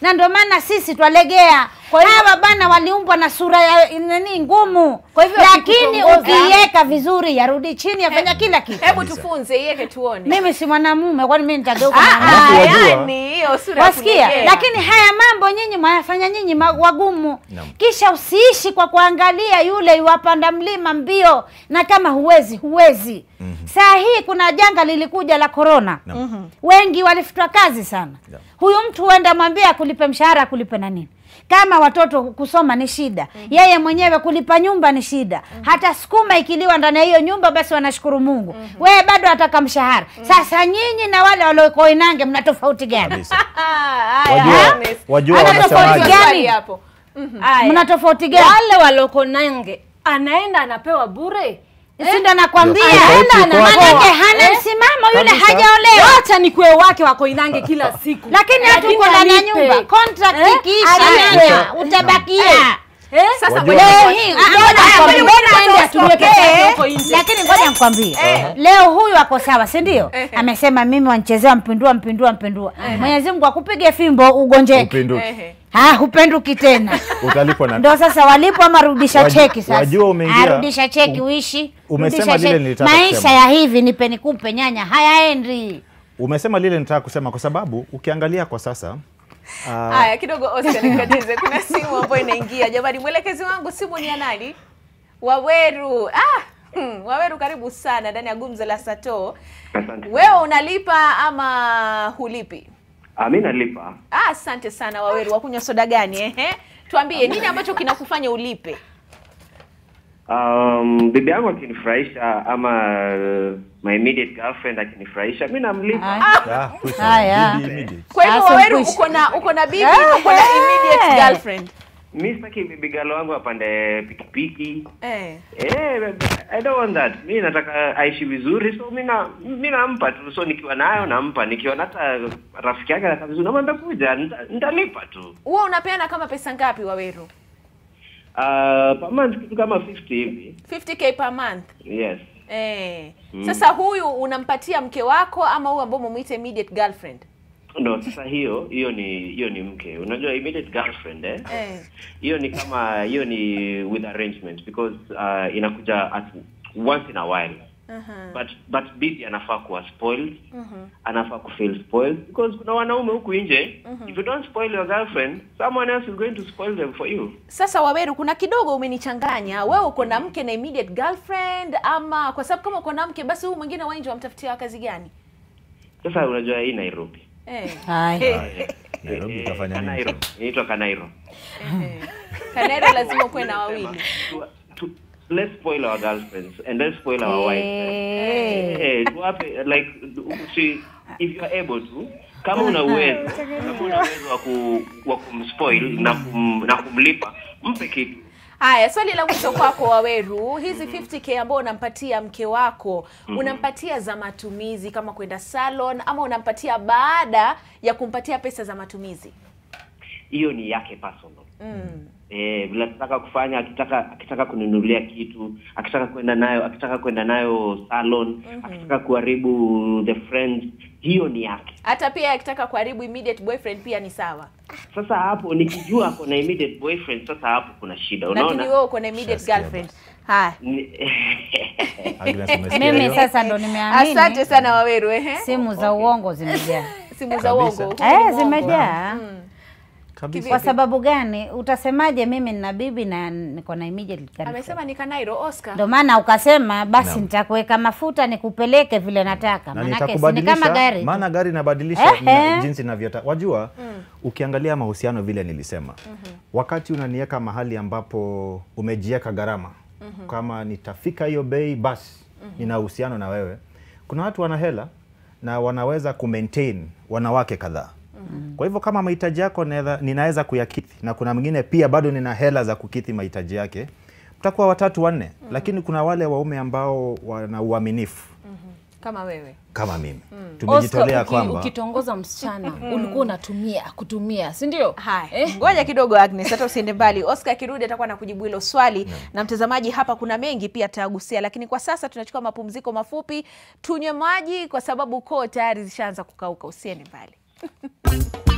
Na ndio maana sisi twalegea. Hawa bana waliumbwa na sura ya nani ngumu. Kwa hivyo lakini ukiiweka vizuri yarudi chini yafanya kila kitu. hebu tufunze iweke tuone. Mimi si mwanamume kwani mimi nitageuka Ah, mwanamume? ah, yani hiyo sura wasikia lakini haya mambo nyinyi mwayafanya nyinyi wagumu. Kisha usiishi kwa kuangalia yule iwapanda mlima mbio na kama huwezi huwezi mm -hmm. saa hii kuna janga lilikuja la korona mm -hmm. wengi walifutwa kazi sana yeah. huyu mtu huenda mwambia akulipe mshahara akulipe na nini kama watoto kusoma ni shida mm -hmm. yeye mwenyewe kulipa nyumba ni shida mm -hmm. hata sukuma ikiliwa ndani ya hiyo nyumba basi wanashukuru mungu mm -hmm. wewe bado ataka mshahara mm -hmm. sasa nyinyi na wale waliokoinange mna tofauti gani Kabisa. Wajua- wajua Ana wanasemaje? tofauti gani Gani? hapo mna tofauti gani wale walioko nange anaenda anapewa bure? Sindo nakwambia Anaenda manake hana Eh? msimamo yule hajaolewa. Wacha ni kwe wake wako inange kila siku. Lakini hatuko ndani ya nyumba contract Eh? ikiisha utabakia Eh? sasa leo hii Ah, yake huko nje? lakini ngoja nikwambie leo huyu ako sawa si ndio? Eh. amesema mimi wanchezea mpindua mpindua mpindua. Mwenyezi mungu akupige fimbo ugonjeke. Ha hupenduki tena. Utalipwa na ndo sasa walipo ama rudisha cheki sasa? wajua umeingia- Arudisha cheki um- uishi. umesema lile nilitaka kusema. maisha ya hivi nipe nikupe nyanya hayaendi. Umesema lile nitaka kusema kwa sababu ukiangalia kwa sasa ah, haya kidogo oscar nikatize. Kuna simu ambayo inaingia. Jamani mwelekezi wangu simu ni ya nani? Waweru. Ah, hmm, waweru karibu sana ndani ya gumzo la sato. Wewe unalipa ama hulipi? Ah, mi nalipa. Ah, asante sana waweru. Wakunywa soda gani ehe? Tuambie nini ambacho kinakufanya ulipe Um, bibi yangu akinifurahisha ama uh, my immediate girlfriend akinifurahisha mi namlipa. ah, kwisha. Haya. Kwa hivyo Sasa waweru uko na uko na bibi uko na immediate girlfriend Mi sitaki bibi galo wangu apande pikipiki. eh. Eh, I don't want that. Mi nataka aishi vizuri so mi na mi nampa tu. So nikiwa nayo nampa, nikiwa hata rafiki yake anataka vizuri namwambia kuja, nita- nitalipa tu. huwa unapeana kama pesa ngapi waweru Uh, per month kitu kama 50 hivi. 50k per month Yes. eh. Mm. sasa huyu unampatia mke wako ama huyu ambao umemwita immediate girlfriend No, sasa hiyo hiyo ni hiyo ni mke. Unajua immediate girlfriend eh? eh. hiyo ni kama hiyo ni with arrangement because uh, inakuja at once in a while uh-huh. but but bibi anafaa kuwa spoiled uh -huh. anafaa kufeel spoiled because kuna wanaume huku nje uh -huh. if you don't spoil your girlfriend someone else is going to spoil them for you sasa waweru kuna kidogo umenichanganya wewe uko na mke na immediate girlfriend ama kwa sababu kama uko na mke basi huyu mwingine wa nje wamtafutia kazi gani sasa unajua hii nairobi eh. hey. hai Nairobi Eh, utafanya nini? Kanairo. inaitwa kanairo eh. Kanairo lazima kuwe na wawili let's spoil our girlfriends and let's spoil our wives Hey. Hey, tuwape like see, if you are able to kama una uwezo kama una uwezo wa ku, wa kumspoil na kum, na kumlipa mpe kitu. Haya swali la mwisho kwako waweru. Hizi 50k ambao unampatia mke wako unampatia za matumizi kama kwenda salon ama unampatia baada ya kumpatia pesa za matumizi? Hiyo ni yake personal. Mm. Eh vile akitaka kufanya akitaka akitaka kununulia kitu akitaka kwenda nayo akitaka kwenda nayo salon mm-hmm. akitaka kuharibu the friends hiyo ni yake. Hata pia akitaka kuharibu immediate boyfriend pia ni sawa. Sasa hapo nikijua ako na immediate boyfriend sasa hapo kuna shida lakini unaona? wewe uko na immediate girlfriend. haya. Mimi sasa ndo nimeamini. Asante sana waweru ehe. Simu za uongo zimejaa. Simu za uongo. Eh, zimejaa. Mm. Kabisa. kwa sababu gani utasemaje mimi nina bibi na niko na immediate girlfriend? amesema ni kanairo oscar Ndio maana ukasema basi nitakuweka mafuta nikupeleke vile nataka na yake si ni kama gari maana gari inabadilisha eh, na jinsi ninavyotaka. wajua mm. ukiangalia mahusiano vile nilisema Mm -hmm. wakati unaniweka mahali ambapo umejiweka gharama Mm -hmm. kama nitafika hiyo bei basi mm -hmm. nina uhusiano na wewe kuna watu wana hela na wanaweza kumaintain wanawake kadhaa kwa hivyo kama mahitaji yako ninaweza kuyakithi na kuna mwingine pia bado nina hela za kukithi mahitaji yake mtakuwa watatu wanne. Mm. lakini kuna wale waume ambao wana uaminifu. Kama wewe. Kama mimi. Mm. tumejitolea uki- kwamba ukitongoza msichana ulikuwa unatumia kutumia si ndio? Haya ngoja kidogo agnes hata usiende mbali. Oscar akirudi atakuwa na kujibu hilo swali. Na mtazamaji hapa kuna mengi pia atagusia. Lakini kwa sasa tunachukua mapumziko mafupi. Tunywe maji kwa sababu koo tayari zishaanza kukauka. Usiende mbali Thank you.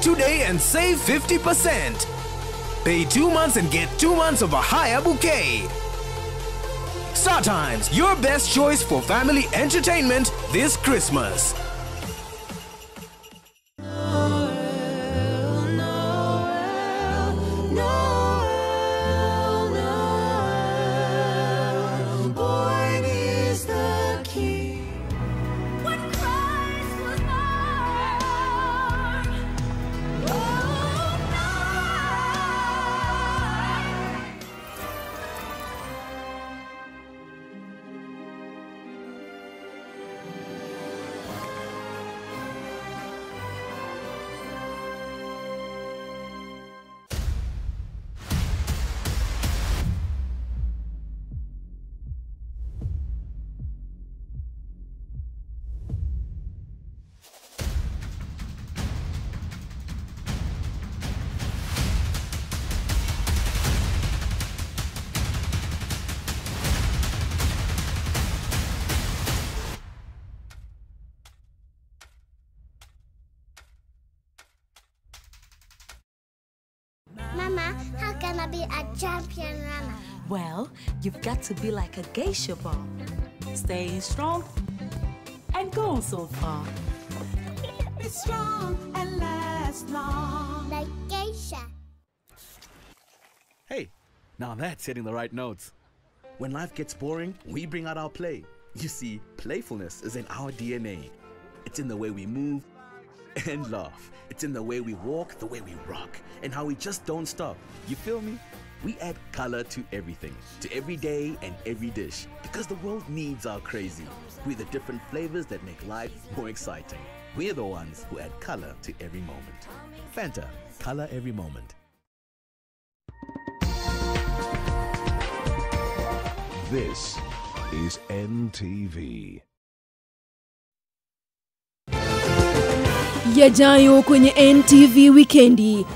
Today and save 50%. Pay two months and get two months of a higher bouquet. Star Times, your best choice for family entertainment this Christmas. How be a champion runner? Well, you've got to be like a geisha ball. Stay strong and go so far. Be strong and last long. Like geisha. Hey, now that's hitting the right notes. When life gets boring, we bring out our play. You see, playfulness is in our DNA. It's in the way we move and laugh. It's in the way we walk, the way we rock, and how we just don't stop. You feel me? We add color to everything, to every day and every dish, because the world needs our crazy. We're the different flavors that make life more exciting. We're the ones who add color to every moment. Fanta, color every moment. This is NTV. Yajayo kwenye NTV wikendi.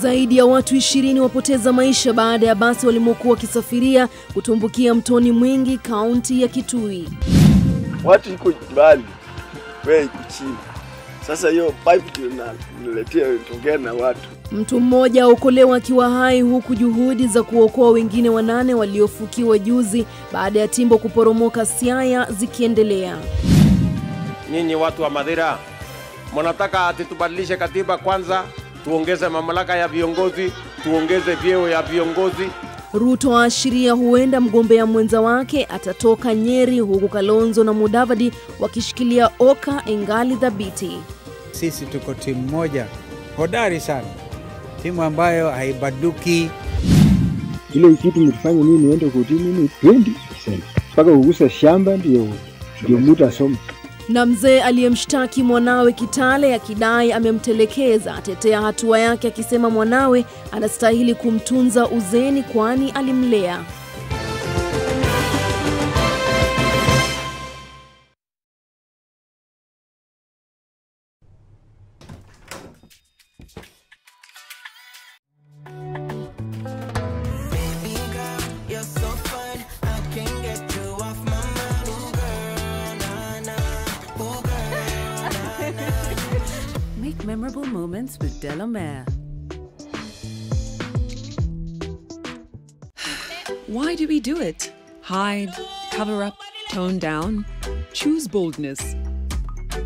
Zaidi ya watu ishirini wapoteza maisha baada ya basi walimokuwa wakisafiria kutumbukia mtoni Mwingi, kaunti ya Kitui. watu iko mbali, wewe iko chini. Sasa hiyo pipe na- tongea na watu. Mtu mmoja aokolewa akiwa hai huku juhudi za kuokoa wengine wanane waliofukiwa juzi baada ya timbo kuporomoka Siaya zikiendelea. Nyinyi watu wa Madhira, mnataka ati tubadilishe katiba kwanza, tuongeze mamlaka ya viongozi, tuongeze vyeo ya viongozi. Ruto aashiria huenda mgombea mwenza wake atatoka Nyeri, huku Kalonzo na Mudavadi wakishikilia Oka ingali dhabiti. Sisi tuko timu moja hodari sana, timu ambayo haibaduki. ile kitu mtufanye nini niende kotini ni 20% mpaka kugusa shamba ndio ndio mtu asome. Na mzee aliyemshtaki mwanawe Kitale akidai amemtelekeza atetea hatua yake akisema mwanawe anastahili kumtunza uzeni kwani alimlea. With Delamere. Why do we do it? Hide, cover up, tone down? Choose boldness.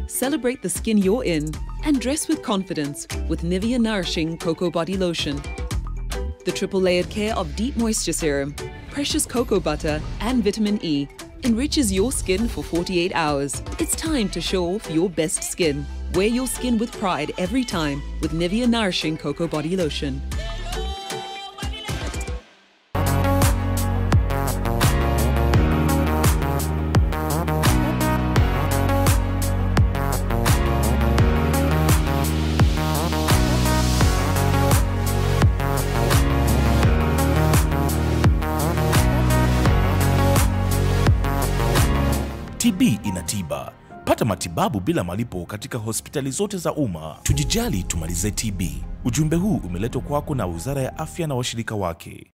Celebrate the skin you're in and dress with confidence with Nivea Nourishing Cocoa Body Lotion. The triple layered care of deep moisture serum, precious cocoa butter, and vitamin E enriches your skin for 48 hours. It's time to show off your best skin. Wear your skin with pride every time with Nivea Nourishing Cocoa Body Lotion. Matibabu bila malipo katika hospitali zote za umma. Tujijali, tumalize TB. Ujumbe huu umeletwa kwako na Wizara ya Afya na washirika wake.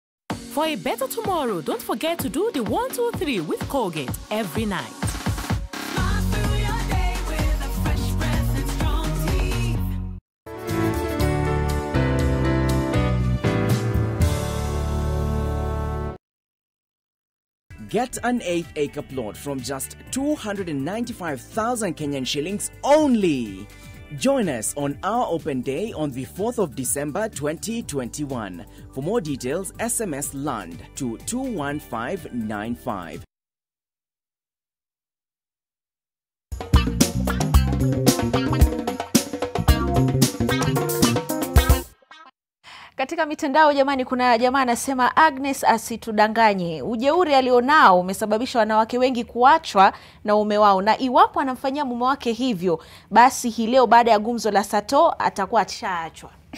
For a better tomorrow, don't forget to do the one, two, three with Colgate every night. Get an 8 acre plot from just 295,000 Kenyan shillings only. Join us on our open day on the 4th of December 2021. For more details, SMS LAND to 21595. Katika mitandao jamani, kuna jamaa anasema Agnes asitudanganye, ujeuri alionao umesababisha wanawake wengi kuachwa na ume wao, na iwapo anamfanyia mume wake hivyo, basi hii leo baada ya gumzo la Sato atakuwa ashaachwa.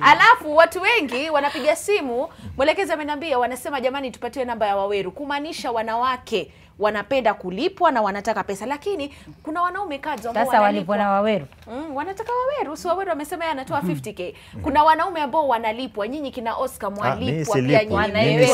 Alafu watu wengi wanapiga simu, mwelekezi ameniambia, wanasema jamani, tupatiwe namba ya Waweru, kumaanisha wanawake wanapenda kulipwa na wanataka pesa, lakini kuna wanaume ambao Sasa walipwa na Waweru. Mm, wanataka Waweru, si Waweru amesema yeye anatoa 50k. Kuna wanaume ambao wanalipwa, nyinyi kina Oscar mimi mwalipwa pia nyinyi.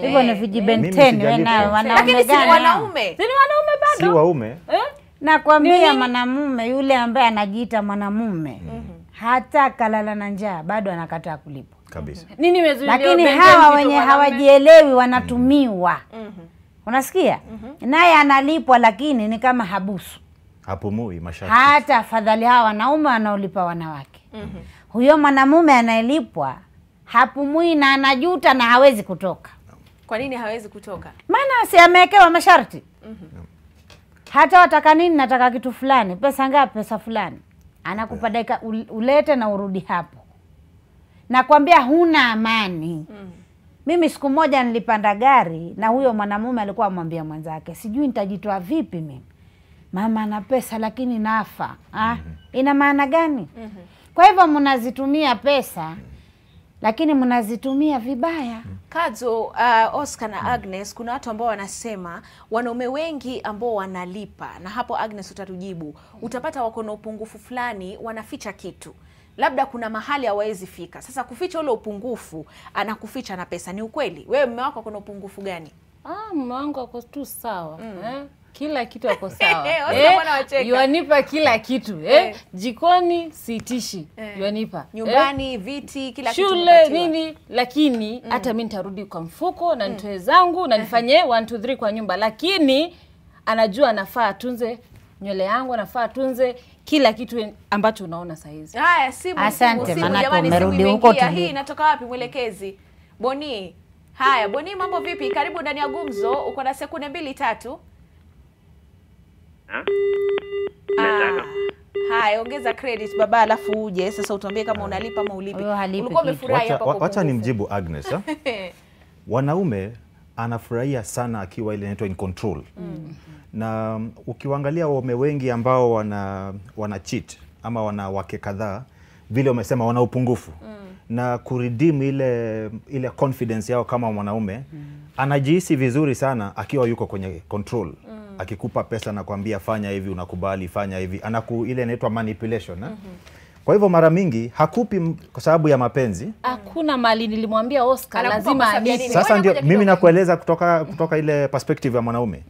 Hivyo ni Eh. vijibenteni wanaume Lakini si wanaume. Si wanaume bado, Si waume. Waume Nakwambia mwanamume yule ambaye anajiita mwanamume mm -hmm. hata kalala na njaa bado anakataa kulipwa. kabisa. Nini imezuia Lakini hawa wenye hawajielewi wanatumiwa. mm -hmm. Unasikia? mm -hmm. Naye analipwa lakini ni kama habusu. Hapumui mashati. Hata afadhali hawa wanaume wanaolipa wanawake. mm -hmm. Huyo mwanamume anayelipwa hapumui na anajuta na hawezi kutoka. Kwa nini hawezi kutoka? Maana si amewekewa masharti. Hata wataka nini, nataka kitu fulani, pesa ngapi? Pesa fulani, anakupa dakika ulete na urudi hapo. Nakwambia huna amani. mm. Mimi siku moja nilipanda gari na huyo mwanamume alikuwa amwambia mwenzake, sijui nitajitoa vipi mimi, mama ana pesa lakini nafa. Ah, ina maana gani? Kwa hivyo mnazitumia pesa lakini mnazitumia vibaya. kazo uh, Oscar na Agnes, kuna watu ambao wanasema wanaume wengi ambao wanalipa, na hapo Agnes utatujibu, utapata wako na upungufu fulani, wanaficha kitu labda kuna mahali hawawezi fika. Sasa kuficha ule upungufu, anakuficha na pesa. Ni ukweli? Wewe mume wako kuna upungufu gani? Ah, mume wangu ako tu sawa mm. eh? Kila kitu ako sawa Eh, yuanipa kila kitu eh? Eh. Jikoni sitishi Eh. yuanipa Nyumbani, viti, kila kitu shule umepatiwa. nini, lakini hata mi nitarudi kwa mfuko na nitoe zangu na nifanye 1 2 3 kwa nyumba, lakini anajua anafaa atunze nywele yangu, anafaa atunze kila kitu ambacho unaona sahizi. Haya, simu, Asante, simu, simu, manake umerudi huko tu. Hii inatoka wapi mwelekezi? Boni. Haya, Boni, mambo vipi? Karibu ndani ya gumzo. Uko na sekunde mbili tatu. Ah, haya, ongeza credit baba, alafu uje. Sasa utuambie kama unalipa ama ulipi. Ulikuwa umefurahi Wacha, hapa wacha nimjibu Agnes ha? Wanaume anafurahia sana akiwa ile inaitwa in control. Na ukiwangalia ukiwaangalia waume wengi ambao wana, wana cheat ama wana wake kadhaa vile umesema wana upungufu. Mm. na kuridimu ile ile confidence yao kama mwanaume mm. anajihisi vizuri sana akiwa yuko kwenye control akikupa pesa nakwambia fanya hivi unakubali fanya hivi. Anaku ile inaitwa manipulation eh? mm -hmm. kwa hivyo mara mingi hakupi kwa sababu ya mapenzi. Hakuna mali nilimwambia Oscar Anakupa lazima nini? sasa ndio mimi nakueleza kutoka kutoka ile perspective ya mwanaume.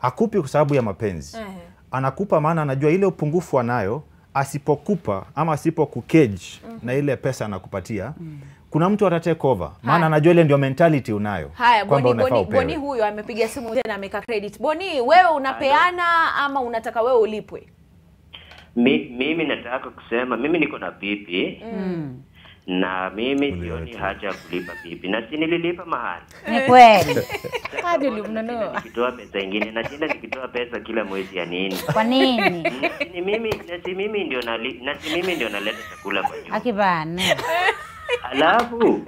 Hakupi kwa sababu ya mapenzi. Ehe. anakupa maana anajua ile upungufu anayo asipokupa ama asipokucage na ile pesa anakupatia kuna mtu ata take over maana anajua ile ndio mentality unayo Haya, kwamba Boni, unafaa Boni, Boni huyo amepiga simu tena ameka credit. Boni, wewe unapeana ama unataka wewe ulipwe? Mi, mimi nataka kusema mimi niko na bibi Mm. na mimi sioni haja ya kulipa bibi na si nililipa mahali Ni kweli. Hadi ulimnunua. nikitoa pesa ingine tena nikitoa pesa kila mwezi ya nini Kwa nini? Na si ni mimi na si mimi ndio na si mimi ndio naleta chakula kwa nyumba Akibane. Alafu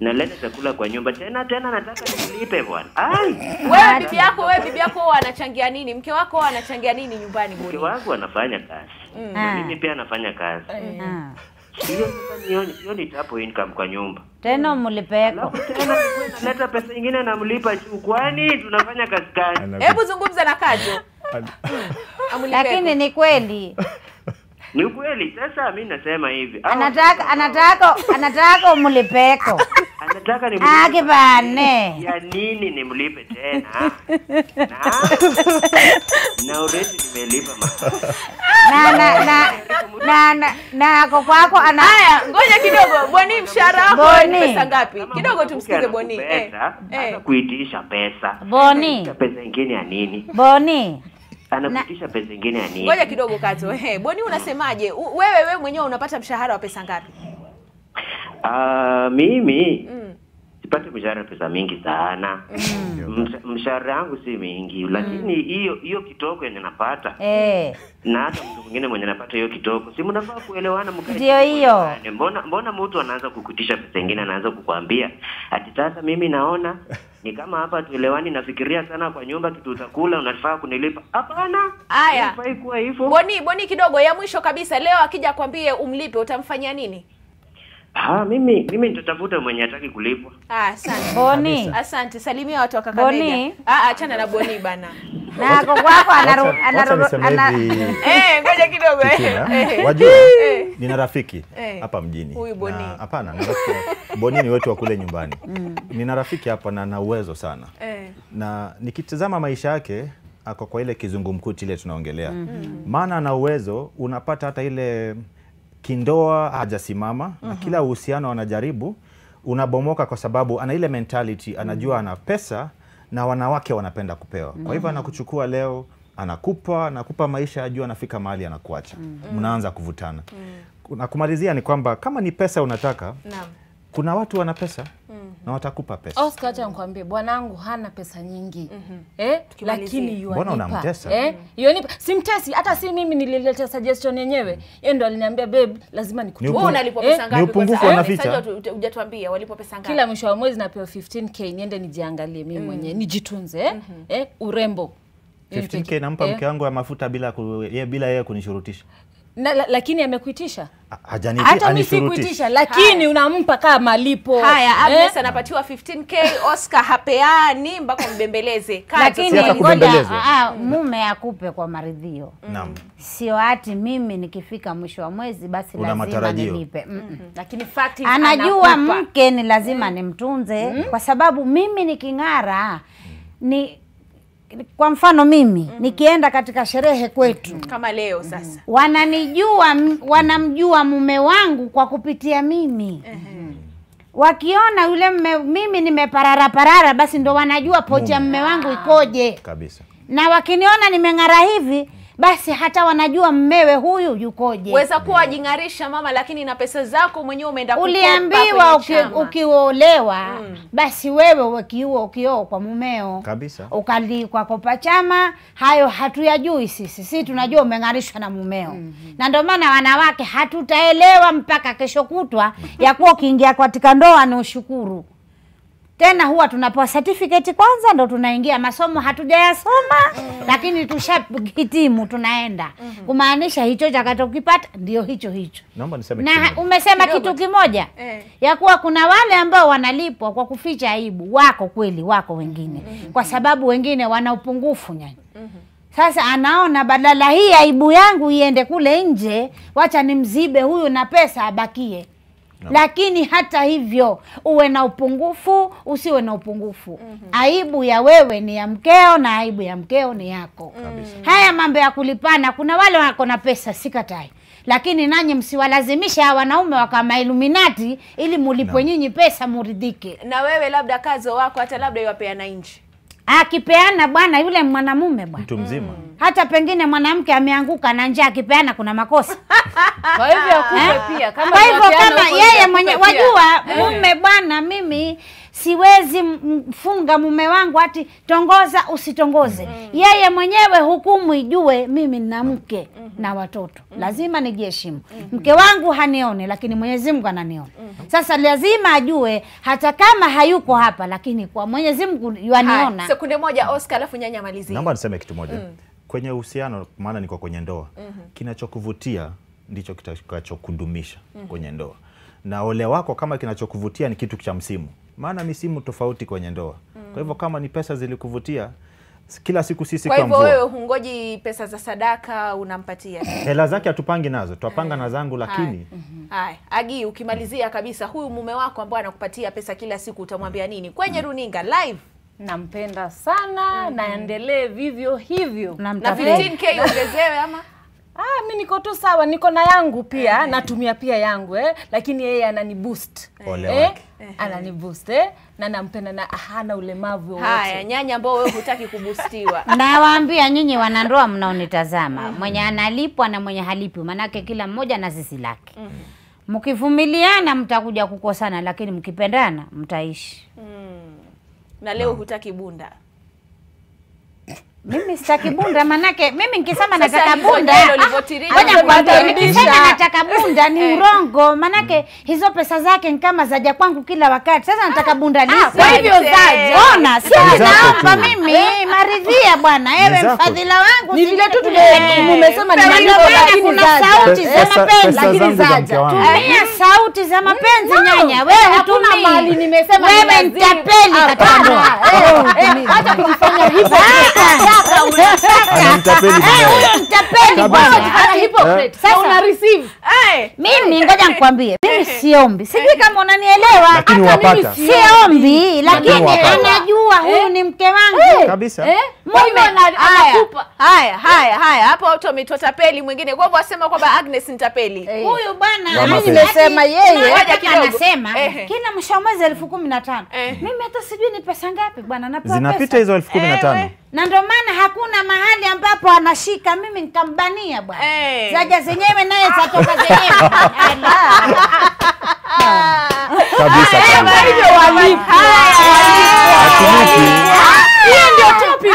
naleta chakula kwa nyumba. Tena tena nataka nilipe bwana. Ai! Wewe bibi yako, wewe bibi yako anachangia nini? Mke wako anachangia nini nyumbani mke wangu anafanya kazi. Mm. na mimi pia anafanya kazi. Ah. hiyo ni tapo income kwa nyumba. Tena mlipeko tena naleta pesa ingine namlipa juu. Kwani tunafanya kazi gani? Hebu zungumza na Kajo. Lakini ni kweli. ni ukweli sasa mi nasema hivi Anataka anataka anataka umlipeko. anataka ni mlipe. Akibane. ya nini nimlipe tena na na already nimelipa Na na na na na na ako kwako ana Haya, ngoja kidogo. Boni mshahara wako ni pesa ngapi? Kidogo tumsikize Boni. Eh. pesa kuitisha pesa Boni. Pesa nyingine ya nini Boni. Anakuitisha pesa nyingine ya nini Ngoja kidogo Kato. Eh, Boni unasemaje? Wewe wewe mwenyewe unapata mshahara wa pesa ngapi? Ah, mimi sipati mshahara pesa mingi sana Msha- mshahara yangu si mingi lakini hiyo mm. hiyo kitoko yenye napata Eh. na hata mtu mwingine mwenye napata hiyo kitoko si mnafaa kuelewana Ndio hiyo. Mbona mbona mtu anaanza kukutisha pesa ingine anaanza kukwambia ati sasa mimi naona ni kama hapa tuelewani nafikiria sana kwa nyumba kitu utakula unafaa kunilipa hapana Haya. kuwa hivyo Boni, Boni kidogo ya mwisho kabisa. Leo akija kwambie umlipe utamfanyia nini? Ah mimi mimi nitatafuta mwenye hataki kulipwa Ah, asante. Boni. Asante. Salimia watu wa Kakamega. Boni. Ah, achana na Boni bana. Na kwa kwako anaru Eh, ngoja kidogo. Eh. wajua Eh. nina rafiki Eh. hapa mjini Huyu Boni. Na- hapana ni rafiki- boni ni wetu wa kule nyumbani nina rafiki hapa na na uwezo sana Eh. na nikitazama maisha yake ako kwa ile kizungumkuti ile tunaongelea Mhm. maana ana uwezo unapata hata ile kindoa hajasimama na kila uhusiano anajaribu unabomoka kwa sababu ana ile mentality anajua ana pesa na wanawake wanapenda kupewa. Kwa hivyo anakuchukua leo anakupa anakupa maisha ajua anafika mahali anakuacha. Mnaanza kuvutana. Na kumalizia ni kwamba kama ni pesa unataka Naam. kuna watu wana pesa na watakupa pesa. Oscar, acha nikwambie bwanangu hana pesa nyingi. Eh, Tukimalizia. lakini Mbona yuanipa unamtesa? eh, yuanipa simtesi, hata si mimi nilileta suggestion yenyewe, yeye ndo aliniambia babe, lazima nikutoe. Wewe unalipwa Eh, pesa ngapi? upungufu kwanza? wanaficha. Eh, sasa hujatuambia walipwa pesa ngapi? kila mwisho wa mwezi napewa 15k niende nijiangalie mimi mwenyewe nijitunze eh? eh, urembo. 15k nampa eh, mke wangu ya mafuta bila yeye bila yeye kunishurutisha na, la, lakini amekuitisha hata mi sikuitisha lakini unampa kama malipo Haya, Agnes eh? anapatiwa 15k, Oscar hapeani mpaka mbembeleze. Lakini ngoja ah, mume akupe kwa maridhio Naam. sio ati mimi nikifika mwisho wa mwezi basi Una lazima matarajio. nilipe Mm-mm. lakini fact anajua anakupa. mke ni lazima mm. nimtunze mm. kwa sababu mimi niking'ara ni kwa mfano mimi mm. nikienda katika sherehe kwetu Kama leo sasa. wananijua wanamjua mume wangu kwa kupitia mimi mm. wakiona yule mme, mimi nimeparara parara basi ndo wanajua pocha mume mme wangu ikoje kabisa na wakiniona nimeng'ara hivi basi hata wanajua mmewe huyu yukoje? Weza kuwa wajing'arisha mama, lakini na pesa zako mwenyewe umeenda kukopa uliambiwa uki, ukiolewa basi wewe ukiua ukioo kwa mumeo. Kabisa. Ukalikwa kopa chama hayo hatuyajui sisi. Si tunajua umeng'arishwa na mumeo. Na ndio maana wanawake hatutaelewa mpaka kesho kutwa ya kuwa ukiingia katika ndoa ni ushukuru tena huwa tunapewa certificate kwanza ndo tunaingia masomo hatujayasoma mm. lakini tushahitimu tunaenda mm -hmm. kumaanisha hicho chakatokipata ndio hicho hicho naomba niseme na kitu umesema kitu kimoja Eh. ya kuwa kuna wale ambao wanalipwa kwa kuficha aibu wako kweli wako wengine mm -hmm. kwa sababu wengine wana upungufu nyani mm -hmm. sasa anaona badala hii aibu yangu iende kule nje wacha nimzibe huyu na pesa abakie lakini hata hivyo uwe na upungufu usiwe na upungufu mm -hmm. aibu ya wewe ni ya mkeo na aibu ya mkeo ni yako mm -hmm. haya mambo ya kulipana kuna wale wako na pesa sikatai lakini nanyi msiwalazimisha hawa wanaume wakama iluminati ili mulipwe no. nyinyi pesa muridhike na wewe labda kazo wako hata labda iwapeana nchi akipeana bwana yule mwanamume bwana mtu mzima mm. hata pengine mwanamke ameanguka na njaa akipeana kuna makosa Kwa hivyo Eh? pia kama kwa hivyo kama yeye mwenye wajua Eh. mume bwana mimi siwezi mfunga mume wangu ati tongoza usitongoze mm. yeye mwenyewe hukumu ijue mimi nina mke mm -hmm. na watoto mm -hmm. lazima nijiheshimu mke wangu hanione lakini mwenyezi mungu ananiona mm -hmm. sasa lazima ajue hata kama hayuko hapa lakini kwa mwenyezi mungu yuaniona. yaniona sekunde moja Oscar, alafu nyanya malizie. naomba niseme kitu moja Mm. kwenye uhusiano maana niko kwenye ndoa mm -hmm. kinachokuvutia ndicho kitakachokudumisha -hmm. kwenye ndoa na ole wako kama kinachokuvutia ni kitu cha msimu maana misimu tofauti kwenye ndoa. Mm. kwa hivyo kama ni pesa zilikuvutia kila siku sisi Kwa kwa hivyo wewe hungoji pesa za sadaka unampatia. hela zake hatupangi nazo twapanga na zangu lakini Haya, Agi, ukimalizia kabisa, huyu mume wako ambaye anakupatia pesa kila siku utamwambia nini? Kwenye runinga live? nampenda sana mm. naendelee vivyo hivyo. Na 15k ongezewe ama? Ah, mi niko tu sawa, niko na yangu pia natumia pia yangu eh, lakini yeye anani boost. Ole eh, wake. anani boost eh, na nampenda na hana ulemavu wowote. Haya, nyanya ambao wewe hutaki kubustiwa. nawaambia nyinyi wanandoa mnaonitazama mwenye analipwa na mwenye halipwi manake kila mmoja na zizi lake mkivumiliana mtakuja kukosana lakini mkipendana mtaishi Na leo hutaki bunda. Mimi sitaki bunda manake mimi nikisema nataka bunda ngoja kwanza nikisema nataka bunda ni Eh. urongo manake hizo pesa zake ni kama zaja kwangu kila wakati sasa nataka bunda ni kwa hivyo zaja. ona si naomba mimi Eh. maridhia bwana ewe mfadhila wangu Ni vile tu sijui- tume- Eh. mumesema ni Na maneno, lakini kuna zaja. sauti za mapenzi lakini zangu za tumia sauti za mapenzi nyanya Eh, wewe hakuna mali mahali nimesema wewe nitapeli katika Acha Eh, eh, kumfanya hivyo Ah, unataka, unataka. Anamtapeli Eh, hypocrite. Sasa- una receive. mimi ngoja nikwambie mimi siombi. Sijui kama unanielewa. Lakini wapata. siombi. Lakini anajua huyu ni mke wangu. Kabisa. Mume, haya. anakupa. Haya haya haya, hapo watu wameitwa tapeli. Mwingine. Kwa hivyo wasema kwamba Agnes ni tapeli. huyu bwana mimi nimesema yeye anasema kila mwisho wa mwezi elfu kumi na tano. Mimi hata sijui ni pesa ngapi bwana napewa zinapita hizo elfu kumi na tano. na ndio maana hakuna mahali ambapo anashika mimi nikambania bwana. Hey. zaja zenyewe naye zatoka zenyewe. Kabisa Eh, hivyo walipwa. Hiyo ndio topic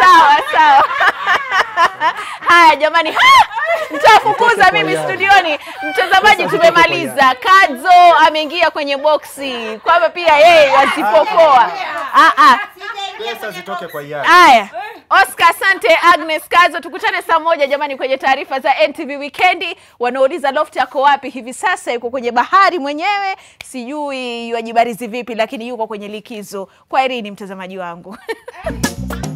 sawa, sawa. Haya jamani, ha! nitafukuza mimi studioni. Mtazamaji, tumemaliza. Kadzo ameingia kwenye boksi kwamba pia yeye asipopoa. Ah, ah. pesa zitoke kwa hiari Haya, Oscar, asante. Agnes Kazo, tukutane saa moja jamani, kwenye taarifa za NTV Wikendi. Wanauliza Loft yako wapi hivi sasa, yuko kwenye bahari mwenyewe, sijui yuajibarizi vipi, lakini yuko kwenye likizo. Kwaherini mtazamaji wangu.